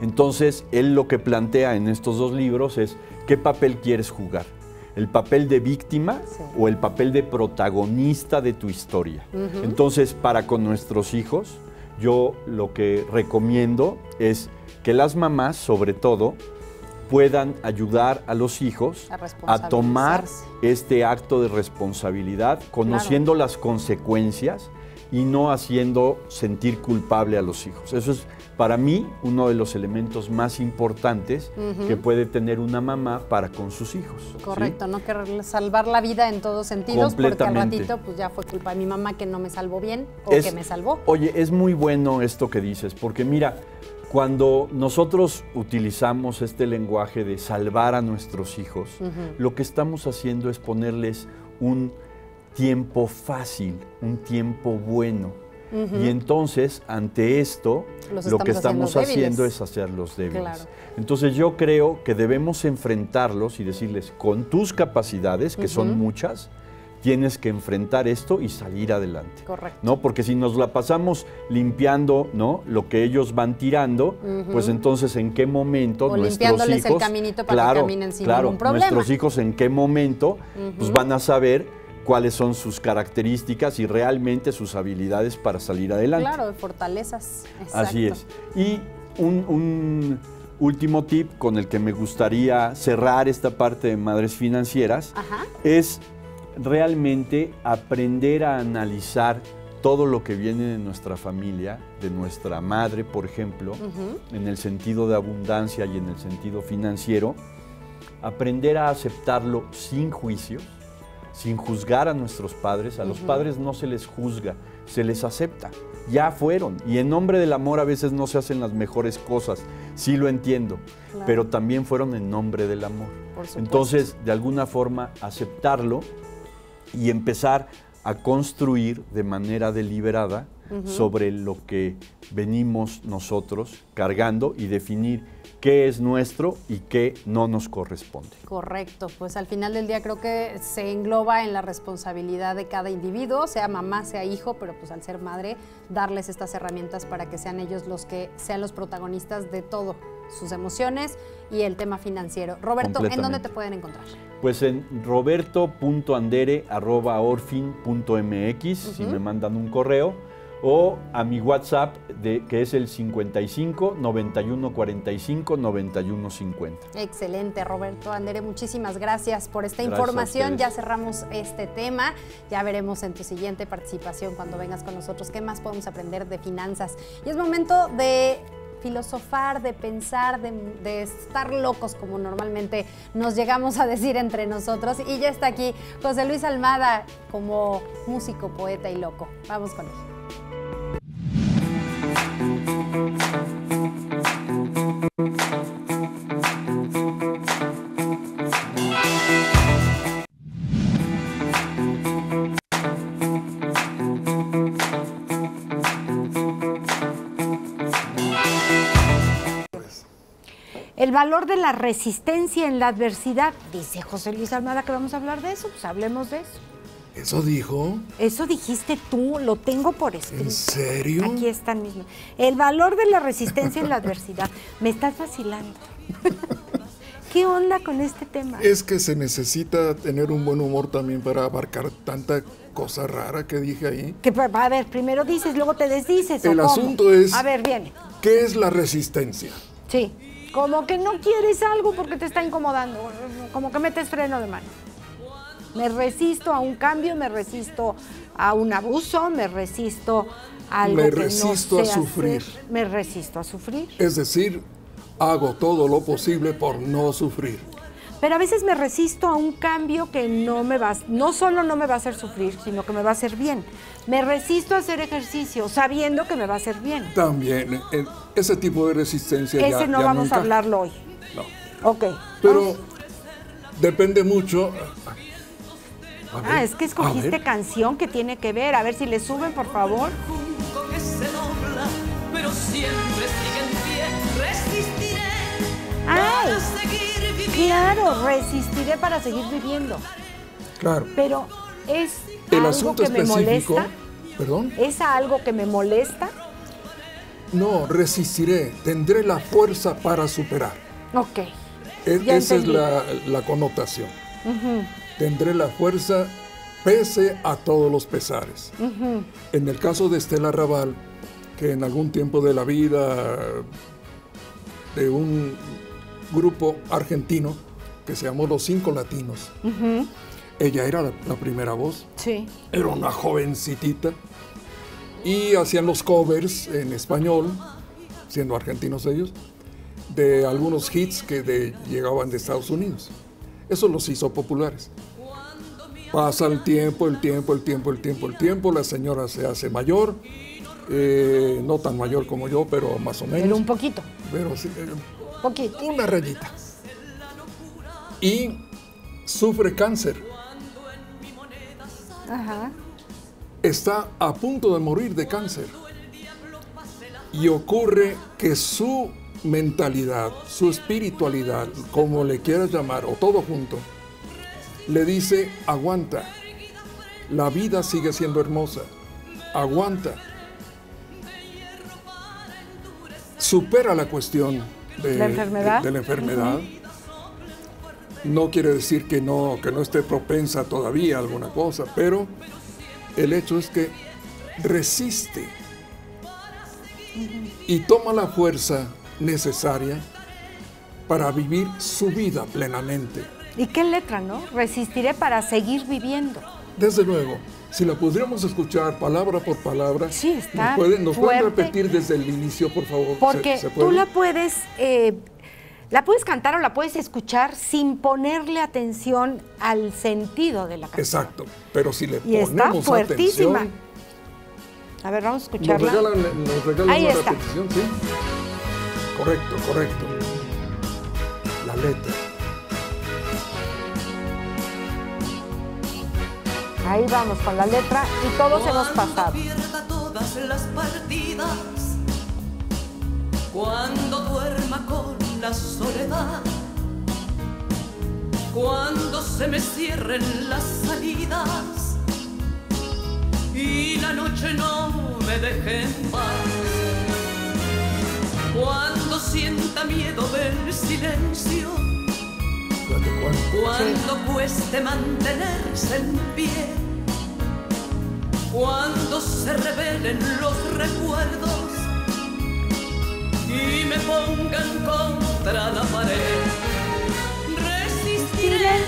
Entonces, él lo que plantea en estos dos libros es qué papel quieres jugar. ¿El papel de víctima Sí. o el papel de protagonista de tu historia? Entonces, para con nuestros hijos, yo lo que recomiendo es que las mamás, sobre todo, puedan ayudar a los hijos A a tomar este acto de responsabilidad, conociendo las consecuencias y no haciendo sentir culpable a los hijos. Eso es para mí uno de los elementos más importantes que puede tener una mamá para con sus hijos. ¿sí? Correcto, no querer salvar la vida en todos sentidos, porque al ratito pues ya fue culpa de mi mamá que no me salvó bien o Es- que me salvó. Oye, es muy bueno esto que dices, porque mira, cuando nosotros utilizamos este lenguaje de salvar a nuestros hijos, lo que estamos haciendo es ponerles un tiempo fácil, un tiempo bueno. Y entonces, ante esto, Los lo que estamos haciendo es hacerlos débiles. Claro. Entonces yo creo que debemos enfrentarlos y decirles, con tus capacidades, que son muchas, tienes que enfrentar esto y salir adelante. Correcto. ¿no? Porque si nos la pasamos limpiando, ¿no? Lo que ellos van tirando, pues entonces en qué momento O nuestros limpiándoles el hijos, caminito para que caminen sin claro, ningún problema. nuestros hijos en qué momento pues van a saber cuáles son sus características y realmente sus habilidades para salir adelante. Claro, de fortalezas. Así es. Y un, un último tip con el que me gustaría cerrar esta parte de Madres Financieras Ajá. es realmente aprender a analizar todo lo que viene de nuestra familia, de nuestra madre, por ejemplo, en el sentido de abundancia y en el sentido financiero, aprender a aceptarlo sin juicios, sin juzgar a nuestros padres. A los padres no se les juzga, se les acepta. Ya fueron. Y en nombre del amor a veces no se hacen las mejores cosas. Sí lo entiendo. Claro. Pero también fueron en nombre del amor. Entonces, de alguna forma, aceptarlo y empezar a construir de manera deliberada sobre lo que venimos nosotros cargando y definir qué es nuestro y qué no nos corresponde. Correcto, pues al final del día creo que se engloba en la responsabilidad de cada individuo, sea mamá, sea hijo, pero pues al ser madre, darles estas herramientas para que sean ellos los que sean los protagonistas de todo, sus emociones y el tema financiero. Roberto, ¿en dónde te pueden encontrar? Pues en roberto.andere.orfin.mx, si me mandan un correo, o a mi WhatsApp, de, que es el 55 91 45 91 50. Excelente, Roberto Andere, muchísimas gracias por esta Gracias información. Ya cerramos este tema. Ya veremos en tu siguiente participación cuando vengas con nosotros qué más podemos aprender de finanzas. Y es momento de filosofar, de pensar, de, de estar locos como normalmente nos llegamos a decir entre nosotros. Y ya está aquí José Luis Almada como músico, poeta y loco. Vamos con él. El valor de la resistencia en la adversidad. Dice José Luis Almada que vamos a hablar de eso, pues hablemos de eso. ¿Eso dijo? Eso dijiste tú, lo tengo por escrito. ¿En serio? Aquí está mismo. El valor de la resistencia en la adversidad. Me estás vacilando. (laughs) ¿Qué onda con este tema? Es que se necesita tener un buen humor también para abarcar tanta cosa rara que dije ahí. Que, a ver, primero dices, luego te desdices. ¿o El cómo? asunto es- A ver, viene. ¿Qué es la resistencia? Sí. Como que no quieres algo porque te está incomodando. Como que metes freno de mano. Me resisto a un cambio, me resisto a un abuso, me resisto a algo Me que no resisto sé a sufrir. hacer, Me resisto a sufrir. Es decir, hago todo lo posible por no sufrir. Pero a veces me resisto a un cambio que no me va, no solo no me va a hacer sufrir, sino que me va a hacer bien. Me resisto a hacer ejercicio sabiendo que me va a hacer bien. También, eh, ese tipo de resistencia ya- Ese no ya vamos encaja. a hablarlo hoy. No. Ok. Pero depende mucho. Ah, es que a escogiste canción que tiene que ver. A ver si le suben, por favor. junto que se dobla, pero siempre sigue en pie. Resistiré ¡Ay! para seguir viviendo. Claro, resistiré para seguir viviendo. Claro. Pero es El algo asunto que me molesta. ¿Perdón? ¿Es algo que me molesta? No, resistiré. Tendré la fuerza para superar. Ok. Es- Ya esa es la, la connotación. Tendré la fuerza pese a todos los pesares. En el caso de Estela Raval, que en algún tiempo de la vida de un grupo argentino que se llamó Los Cinco Latinos, ella era la, la primera voz, Sí. era una jovencitita y hacían los covers en español, siendo argentinos ellos, de algunos hits que de- llegaban de Estados Unidos. Eso los hizo populares. Pasa el tiempo, el tiempo, el tiempo, el tiempo, el tiempo, la señora se hace mayor, eh, no tan mayor como yo, pero más o menos. Pero un poquito. Pero sí, eh, Poquito. una rayita. Y sufre cáncer. Ajá. está a punto de morir de cáncer. Y ocurre que su mentalidad, su espiritualidad, como le quieras llamar, o todo junto, le dice, aguanta, La vida sigue siendo hermosa. Aguanta. Supera la cuestión de ¿La enfermedad? de- de la enfermedad. No quiere decir que no, que no esté propensa todavía a alguna cosa, pero el hecho es que resiste y toma la fuerza necesaria para vivir su vida plenamente. ¿Y qué letra, no? Resistiré para seguir viviendo. Desde luego, si la pudiéramos escuchar palabra por palabra, Sí, está ¿nos pueden, nos pueden repetir desde el inicio, por favor? ¿Se- Porque se tú puede? la puedes, eh, la puedes cantar o la puedes escuchar sin ponerle atención al sentido de la canción. Exacto, pero si le Y está ponemos fuertísima. atención, A ver, vamos a nos escucharla. regalan, nos regalan Ahí una está. repetición, ¿sí? Correcto, correcto. La letra. Ahí vamos con la letra y todos hemos Cuando pasado. pierda todas las partidas, cuando duerma con la soledad, cuando se me cierren las salidas y la noche no me deje en paz, cuando sienta miedo del silencio. Fíjate cuánto. Cuando cueste mantenerse en pie, cuando se revelen los recuerdos y me pongan contra la pared, resistiré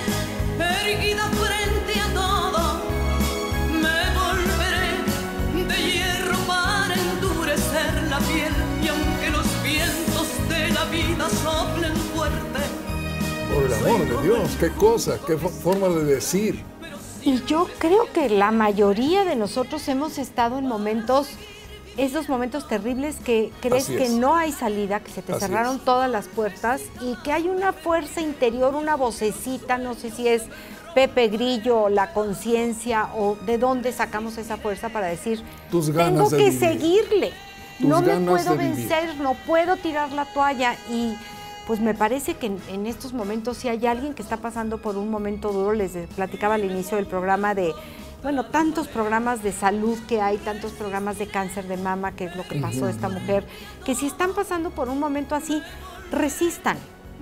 el amor de Dios, qué cosa, qué fo- forma de decir. Y yo creo que la mayoría de nosotros hemos estado en momentos, esos momentos terribles que crees que no hay salida, que se te Así cerraron es. todas las puertas y que hay una fuerza interior, una vocecita, no sé si es Pepe Grillo, la conciencia o de dónde sacamos esa fuerza para decir, Tus tengo ganas que seguirle, Tus no me puedo vencer, no puedo tirar la toalla y pues me parece que en, en estos momentos si hay alguien que está pasando por un momento duro, les platicaba al inicio del programa de, bueno, tantos programas de salud que hay, tantos programas de cáncer de mama, que es lo que pasó a esta mujer, que si están pasando por un momento así, resistan,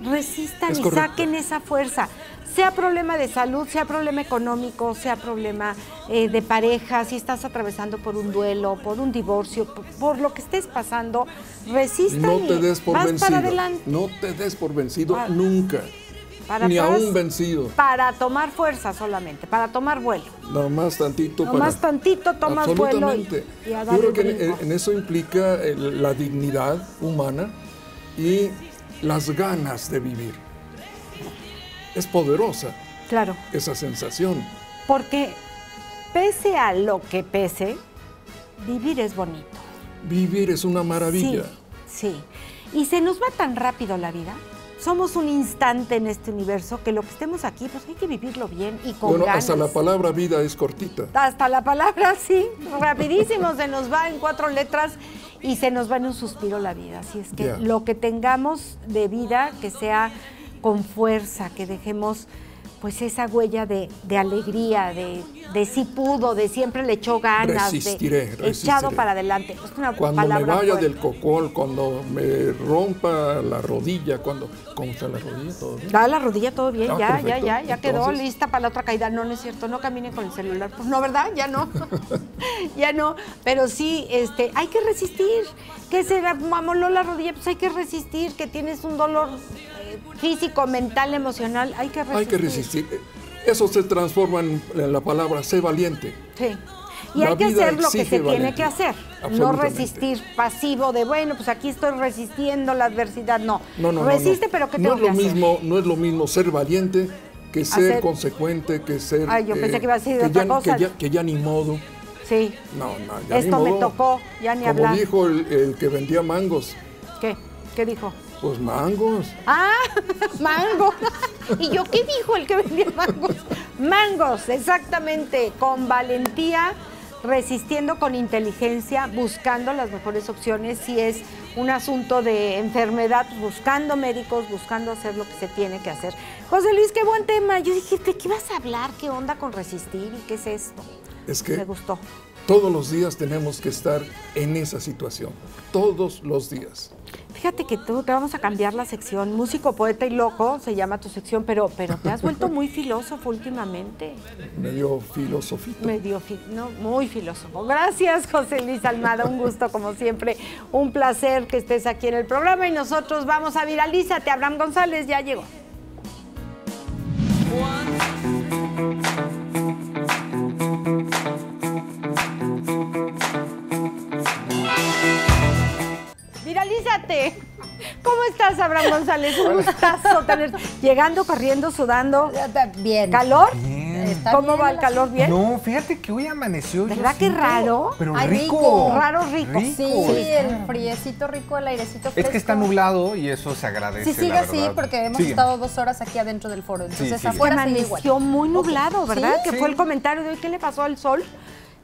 resistan Es y correcto. saquen esa fuerza. Sea problema de salud, sea problema económico, sea problema eh, de pareja, si estás atravesando por un duelo, por un divorcio, por, por lo que estés pasando, resistan No y te des por vas vencido. para adelante. No te des por vencido nunca. Para Ni aún vencido. Para tomar fuerza solamente, para tomar vuelo. Nada más tantito Nomás para... tantito tomas vuelo y, y a Yo creo que en, eso implica el- la dignidad humana y las ganas de vivir. Es poderosa Claro, esa sensación. porque pese a lo que pese, vivir es bonito. Vivir es una maravilla. Sí, sí. Y se nos va tan rápido la vida. Somos un instante en este universo que lo que estemos aquí, pues hay que vivirlo bien y con bueno, ganas. hasta la palabra vida es cortita. Hasta la palabra, (laughs) sí, rapidísimo se nos va en cuatro letras y se nos va en un suspiro la vida. Así es que lo que tengamos de vida, que sea con fuerza, que dejemos pues esa huella de, de alegría, de, de sí pudo, de siempre le echó ganas, Resistiré, de resistiré. echado para adelante. Es una Cuando me vaya fuerte. del cocol, cuando me rompa la rodilla, cuando... ¿Cómo está la rodilla? ¿Todo bien? Da la rodilla todo bien, Ah, ya, ya, perfecto. ya, ya quedó Entonces- lista para la otra caída. No, no es cierto, no camine con el celular. Pues no, ¿verdad? Ya no. (laughs) (laughs) ya no. Pero sí, este, hay que resistir. ¿Qué se mamoló la rodilla? Pues hay que resistir. Que tienes un dolor físico, mental, emocional. Hay que resistir. Hay que resistir. Eso se transforma en, la palabra sé valiente. Sí. Y La hay que hacer lo que se exige tiene que hacer. No resistir pasivo de, bueno, pues aquí estoy resistiendo la adversidad. No. No, no, no, Resiste, no. pero ¿qué no tengo es lo que hacer? mismo, No es lo mismo ser valiente que ser Hacer- consecuente, que ser... eh, Ay, yo pensé que iba a decir que otra ya, cosa. Que ya, que ya ni modo. Sí. No, no, ya Esto ni me modo. tocó, ya ni Como hablar. dijo el, el que vendía mangos, ¿Qué? ¿Qué dijo? Pues mangos. Ah, (laughs) mango. ¿Y yo qué dijo el que vendía mangos? Mangos, exactamente, con valentía, resistiendo con inteligencia, buscando las mejores opciones. Si es un asunto de enfermedad, buscando médicos, buscando hacer lo que se tiene que hacer. José Luis, qué buen tema. Yo dije, ¿de qué vas a hablar? ¿Qué onda con resistir? ¿Y qué es esto? es que Me gustó. Todos los días tenemos que estar en esa situación. Todos los días. Fíjate que tú te vamos a cambiar la sección. Músico, poeta y loco se llama tu sección, pero, pero te has vuelto muy filósofo últimamente. Medio filosofito. Medio fi- no, muy filósofo. Gracias, José Luis Almada. Un gusto, como siempre. Un placer que estés aquí en el programa. Y nosotros vamos a Viralízate. Abraham González ya llegó. ¿Cómo estás, Abraham González? Un gustazo tener. Llegando, corriendo, sudando. Bien. ¿Calor? Bien. Está ¿Cómo bien va el calor? ¿Bien? No, fíjate que hoy amaneció. ¿Verdad que siento- raro? Pero Ay, rico. rico. Raro, rico. Sí, el friecito rico, el airecito Es fresco. que está nublado y eso se agradece. Sí, sigue así porque hemos Sigue. estado dos horas aquí adentro del foro. Entonces sí. afuera sigue amaneció igual. muy nublado, ¿verdad? Sí. Que fue el comentario de hoy. ¿Qué le pasó al sol?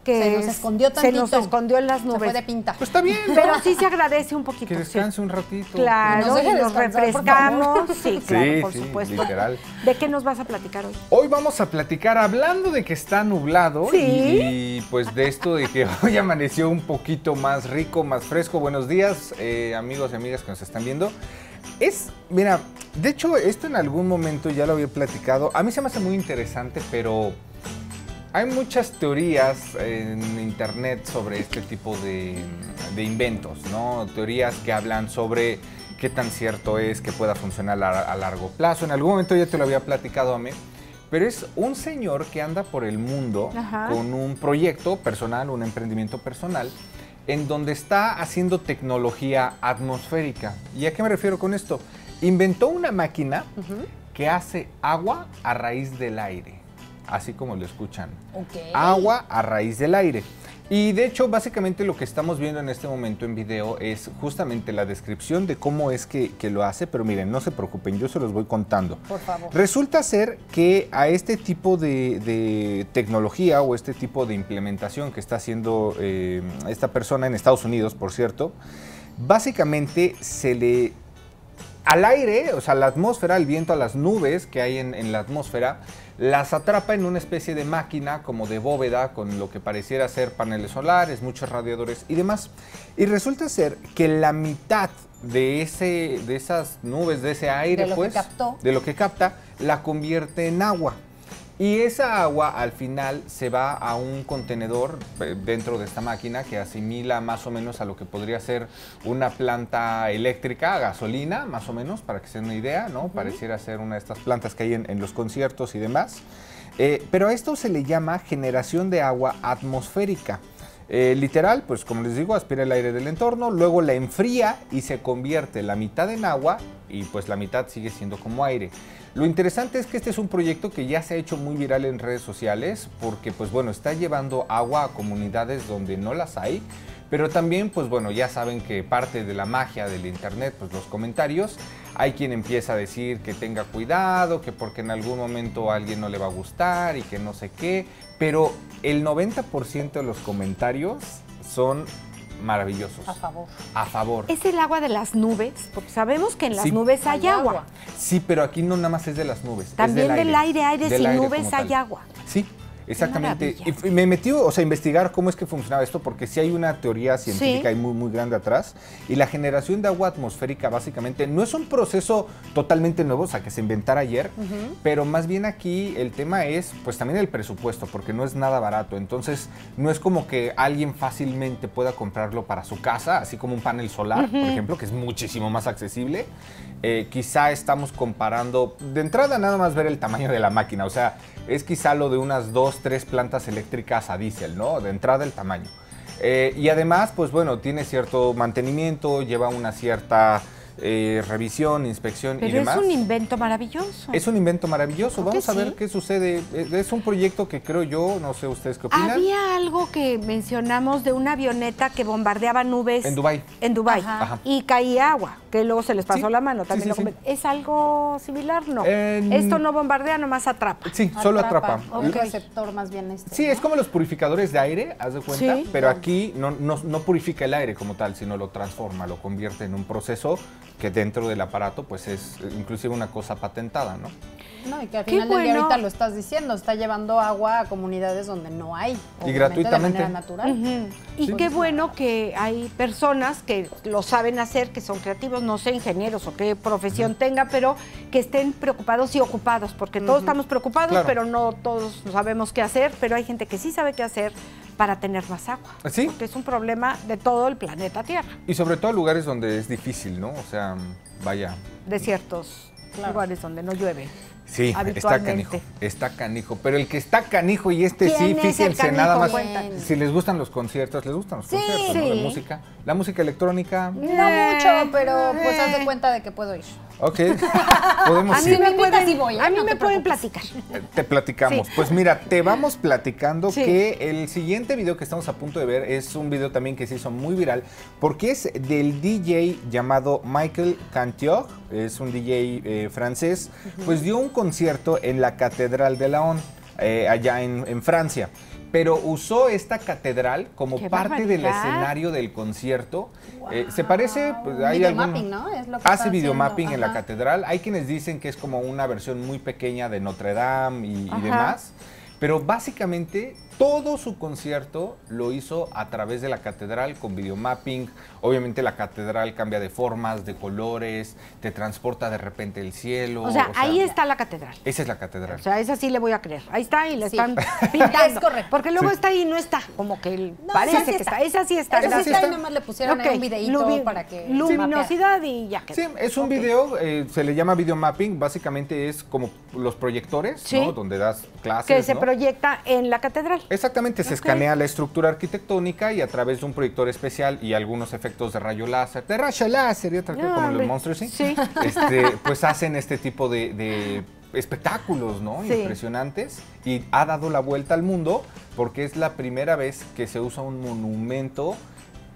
Que Se nos es- escondió Se nos tantito. escondió en las Se nubes. fue de pinta. Pues está bien. ¿no? Pero sí se agradece un poquito. Que sí. descanse un ratito. Claro, Que nos nos refrescamos. favor. Sí, claro, Sí, por sí, supuesto. literal. ¿De qué nos vas a platicar hoy? Hoy vamos a platicar hablando de que está nublado Sí. y, y, pues de esto de que (laughs) hoy amaneció un poquito más rico, más fresco. Buenos días, eh, amigos y amigas que nos están viendo. Es, mira, de hecho esto en algún momento ya lo había platicado. A mí se me hace muy interesante, pero hay muchas teorías en internet sobre este tipo de, de inventos, ¿no? Teorías que hablan sobre qué tan cierto es que pueda funcionar a, a largo plazo. En algún momento ya te lo había platicado a mí, pero es un señor que anda por el mundo Ajá. con un proyecto personal, un emprendimiento personal, en donde está haciendo tecnología atmosférica. ¿Y a qué me refiero con esto? Inventó una máquina que hace agua a raíz del aire, así como lo escuchan agua a raíz del aire. Y de hecho, básicamente lo que estamos viendo en este momento en video es justamente la descripción de cómo es que, que lo hace, pero miren, no se preocupen, yo se los voy contando. Por favor. Resulta ser que a este tipo de, de tecnología o este tipo de implementación que está haciendo eh, esta persona en Estados Unidos, por cierto, básicamente se le al aire, o sea, la atmósfera, el viento a las nubes que hay en, en la atmósfera, las atrapa en una especie de máquina como de bóveda con lo que pareciera ser paneles solares, muchos radiadores y demás. Y resulta ser que la mitad de, ese, de esas nubes, de ese aire, De pues, captó. de lo que capta, la convierte en agua. Y esa agua al final se va a un contenedor eh, dentro de esta máquina que asimila más o menos a lo que podría ser una planta eléctrica, gasolina, más o menos, para que se den una idea, ¿no? Pareciera ser una de estas plantas que hay en, en los conciertos y demás. Eh, pero a esto se le llama generación de agua atmosférica. Eh, literal, pues como les digo, aspira el aire del entorno, luego la enfría y se convierte la mitad en agua y pues la mitad sigue siendo como aire. Lo interesante es que este es un proyecto que ya se ha hecho muy viral en redes sociales porque pues bueno, está llevando agua a comunidades donde no las hay, pero también pues bueno, ya saben que parte de la magia del internet, pues los comentarios, hay quien empieza a decir que tenga cuidado, que porque en algún momento a alguien no le va a gustar y que no sé qué, pero el 90% de los comentarios son maravillosos. A favor. A favor. ¿Es el agua de las nubes? Porque sabemos que en las Sí. nubes hay, Hay agua. agua. Sí, pero aquí no nada más es de las nubes. es También del aire, aire, Del sin aire nubes tal. hay agua. Sí, exactamente. Y me metí o sea, a investigar cómo es que funcionaba esto, porque sí hay una teoría científica Sí. y muy, muy grande atrás. Y la generación de agua atmosférica, básicamente, no es un proceso totalmente nuevo, o sea, que se inventara ayer, pero más bien aquí el tema es, pues también el presupuesto, porque no es nada barato. Entonces, no es como que alguien fácilmente pueda comprarlo para su casa, así como un panel solar, por ejemplo, que es muchísimo más accesible. Eh, quizá estamos comparando, de entrada nada más ver el tamaño de la máquina, o sea, es quizá lo de unas dos, tres plantas eléctricas a diésel, ¿no? De entrada el tamaño. Eh, y además, pues bueno, tiene cierto mantenimiento, lleva una cierta eh, revisión, inspección y Pero demás. es un invento maravilloso. Es un invento maravilloso. Creo Vamos a ver sí. qué sucede. Es un proyecto que creo yo, no sé ustedes qué opinan. Había algo que mencionamos de una avioneta que bombardeaba nubes. En Dubái. En Dubái. Ajá. Ajá. Y caía agua, que luego se les pasó Sí, la mano. sí, También sí, lo sí. comen- ¿Es algo similar? No. En- Esto no bombardea, nomás atrapa. Sí, solo atrapa. Un Ok. receptor más bien este. Sí, ¿no? es como los purificadores de aire, haz de cuenta, Sí. pero aquí no, no- no purifica el aire como tal, sino lo transforma, lo convierte en un proceso que dentro del aparato pues es inclusive una cosa patentada, ¿no? No, y que al Qué final del día bueno. ahorita lo estás diciendo, está llevando agua a comunidades donde no hay. obviamente, gratuitamente. De manera natural. Y qué bueno que hay personas que lo saben hacer, que son creativos, no sé, ingenieros o qué profesión tenga, pero que estén preocupados y ocupados, porque todos estamos preocupados, Claro. pero no todos sabemos qué hacer, pero hay gente que sí sabe qué hacer para tener más agua. Sí. Porque es un problema de todo el planeta Tierra, Y sobre todo lugares donde es difícil, ¿no? O sea, vaya. de ciertos lugares donde no llueve. Sí, está habitualmente. canijo, está canijo. Pero el que está canijo y este ¿Quién sí, fíjense nada más. Si les gustan los conciertos, les gustan los Sí. conciertos, ¿no? De música. La música electrónica, No mucho, pero pues haz Eh. de cuenta de que puedo ir. Ok. Podemos A mí ir. Si me me invitas, pueden, sí voy, ¿eh? a mí No me te pueden platicar. Te platicamos. Sí. Pues mira, te vamos platicando Sí. que el siguiente video que estamos a punto de ver es un video también que se hizo muy viral porque es del DJ llamado Michael Cantiog, es un DJ eh, francés, pues dio un concierto en la Catedral de Laon, eh, allá en, en Francia. Pero usó esta catedral como ¡Qué parte del escenario del concierto. Eh, se parece, pues, hay Videomapping, algún- ¿no? Es lo que está Hace haciendo, videomapping en la catedral. Hay quienes dicen que es como una versión muy pequeña de Notre Dame y, demás. Pero básicamente todo su concierto lo hizo a través de la catedral con videomapping. Obviamente la catedral cambia de formas, de colores, te transporta de repente el cielo. O sea, ahí está la catedral. Esa es la catedral. O sea, esa sí le voy a creer. Ahí está y le Sí. están (laughs) pintando. Es correcto. Porque luego Sí. está ahí y no está. Como que el- No, parece sí que está. está. Esa sí está. Esa sí gracias. está y nomás le pusieron ahí un videíto lumi- para que Luminosidad y ya quedó. Sí, es un video, eh, se le llama videomapping, básicamente es como los proyectores, Sí. ¿no? Donde das clases, Que se ¿no? proyecta en la catedral. Exactamente, se escanea la estructura arquitectónica y a través de un proyector especial y algunos efectos de rayo láser, de rayo láser y otra cosa No, como hombre. los monstruos, ¿sí? Sí. (laughs) Este, (laughs) pues hacen este tipo de, de espectáculos, ¿no? Sí. Impresionantes y ha dado la vuelta al mundo porque es la primera vez que se usa un monumento,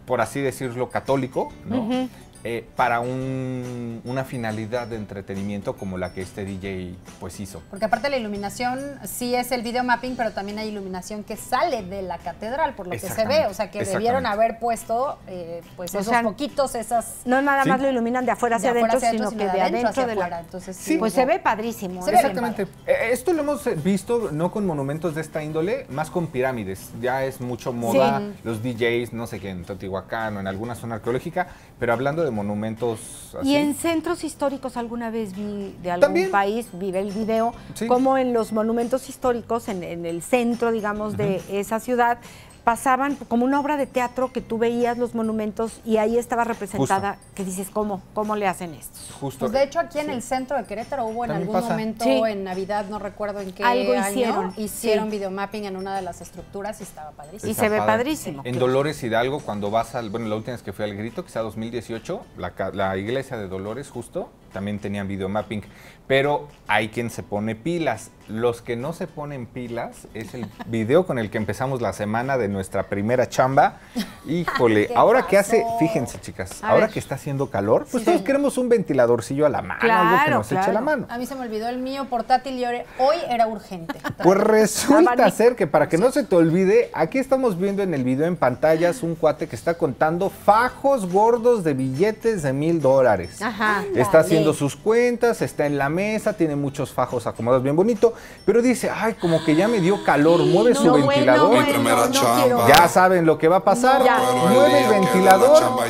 por así decirlo, católico, ¿no? Eh, para un- una finalidad de entretenimiento como la que este DJ pues hizo. Porque aparte la iluminación sí es el video mapping, pero también hay iluminación que sale de la catedral, por lo que se ve. O sea, que debieron haber puesto eh, pues O esos sea, poquitos, esas... No nada Sí. más lo iluminan de afuera hacia de afuera adentro, hacia sino que de adentro hacia de afuera. la. Entonces, Sí. Pues se ve padrísimo. Se ¿eh? ve Exactamente. Esto lo hemos visto no con monumentos de esta índole, más con pirámides. Ya es mucho moda, los DJs, no sé qué, en Teotihuacán o en alguna zona arqueológica, pero hablando de monumentos así. Y en centros históricos alguna vez vi de algún También. país, vi el video, Sí. como en los monumentos históricos, en, en el centro, digamos, de esa ciudad, pasaban como una obra de teatro que tú veías los monumentos y ahí estaba representada, que dices, ¿cómo, cómo le hacen esto? Justo. Pues de hecho aquí en el centro de Querétaro hubo en algún pasa. momento Sí. en Navidad, no recuerdo en qué Algo año, hicieron, hicieron sí. videomapping en una de las estructuras y estaba padrísimo. Y se ve padre. padrísimo. En Dolores Hidalgo, cuando vas al. Bueno, la última vez que fui al Grito, quizá 2018, la, ca- la iglesia de Dolores, justo, también tenían videomapping. Pero hay quien se pone pilas. Los que no se ponen pilas es el (laughs) video con el que empezamos la semana de nuestra primera chamba. Híjole, (laughs) ¿Qué ahora que hace. Fíjense, chicas, A ahora ver. que está haciendo calor, pues Sí. todos queremos un ventiladorcillo a la mano, algo que Claro, nos eche la mano. A mí se me olvidó el mío portátil y hoy era urgente. Pues resulta ser que para que no se te olvide, aquí estamos viendo en el video en pantallas un cuate que está contando fajos gordos de billetes de mil dólares. Ajá. Está haciendo sus cuentas, está en la mesa, tiene muchos fajos acomodados bien bonito, pero dice, ay, como que ya me dio calor, mueve su No, bueno, ventilador. bueno, Mi primera no chamba. quiero. Ya saben lo que va a pasar, mueve el ventilador chamba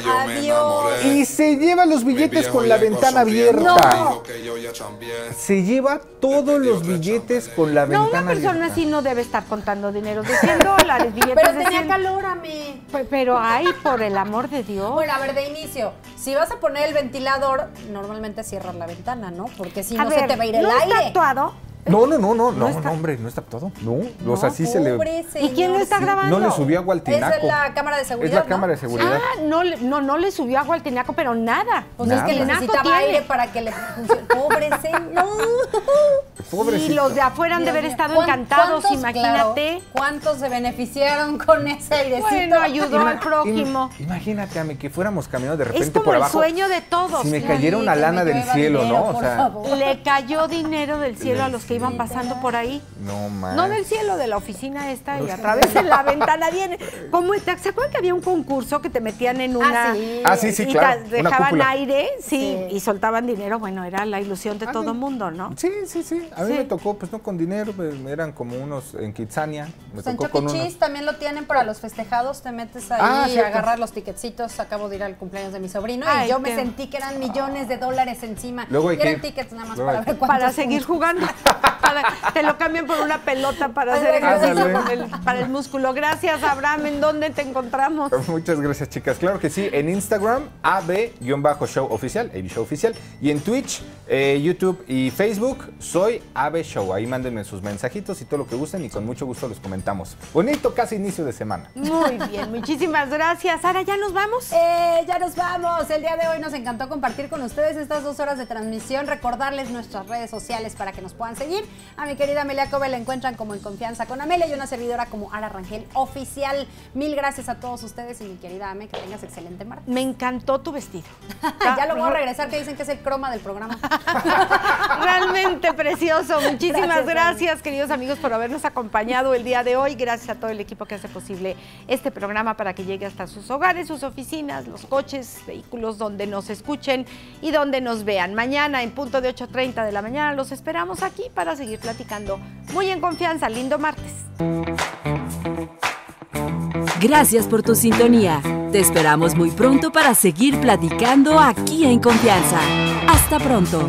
y se lleva los billetes con la ventana abierta. Se lleva todos los billetes con la No, ventana una persona abierta. así no debe estar contando dinero de 100 dólares, billetes Pero de tenía 100. calor a mí. Pe- Pero ay, por el amor de Dios. Bueno, a ver, de inicio, si vas a poner el ventilador, normalmente cierras la ventana, ¿no? Porque si A no ver, se te va a ir el ¿no aire. está actuado? No, no, no, no, no, está- no, hombre, no está todo. No, o sea, sí se le. Pobre ¿Y quién lo señor. está grabando? No le subió agua al tinaco. Es la cámara de seguridad. Es la ¿no? cámara de seguridad. Ah, no, no, no le subió agua al tinaco, pero nada. Pues es que Nada. necesitaba Tinaco tiene. aire para que le funcione. Pobre (laughs) señor. Y los de afuera han de haber estado ¿Cuán- encantados, cuántos, imagínate. claro, ¿Cuántos se beneficiaron con ese airecito? Bueno, ayudó Ima- al prójimo. im- Imagínate, Ame, que fuéramos caminando de repente Es como por el abajo. sueño de todos. Si me cayera una lana del cielo, ¿no? O sea. Le cayó dinero del cielo a los que iban pasando por ahí. no más. No del cielo, de la oficina esta, y a través de la ventana viene. Como, ¿te- ¿Se acuerdan que había un concurso que te metían en una... sí. Ah, sí, sí, y claro, te una dejaban aire, sí, Sí. y soltaban dinero. Bueno, era la ilusión de Ah, todo mundo, ¿no? Sí, sí, sí. A mí Sí. me tocó, pues no con dinero, pues, eran como unos en Kitsania. Me Pues en tocó con unos. También lo tienen para los festejados, te metes ahí Ah, a agarrar los ticketcitos. Acabo de ir al cumpleaños de mi sobrino Ay, y yo me sentí que eran millones de dólares encima. Luego hay y que eran ir. tickets nada más Luego para ver cuántos Para seguir jugando. (laughs) Para- te lo cambian por una pelota para hacer ejercicio con el- para el músculo. Gracias, Abraham. ¿En dónde te encontramos? Muchas gracias, chicas. Claro que sí. En Instagram, AB-Show Oficial, AB Show Oficial. Y en Twitch, eh, YouTube y Facebook, soy AB Show. Ahí mándenme sus mensajitos y todo lo que gusten y con mucho gusto los comentamos. Bonito casi inicio de semana. Muy bien, muchísimas gracias. Ahora ya nos vamos. Eh, ya nos vamos. El día de hoy nos encantó compartir con ustedes estas dos horas de transmisión. Recordarles nuestras redes sociales para que nos puedan seguir. A mi querida Amelia Kobe la encuentran como en confianza con Amelia y una servidora como Ara Rangel Oficial. Mil gracias a todos ustedes y mi querida Ame, que tengas excelente martes. Me encantó tu vestido. (laughs) ya lo voy a regresar, que dicen que es el croma del programa. (laughs) Realmente precioso. Muchísimas Gracias, gracias, queridos amigos, por habernos acompañado el día de hoy. Gracias a todo el equipo que hace posible este programa para que llegue hasta sus hogares, sus oficinas, los coches, vehículos donde nos escuchen y donde nos vean. Mañana en punto de 8.30 de la mañana los esperamos aquí para seguir platicando muy en confianza. Lindo martes. Gracias por tu sintonía. Te esperamos muy pronto para seguir platicando aquí en confianza. Hasta pronto.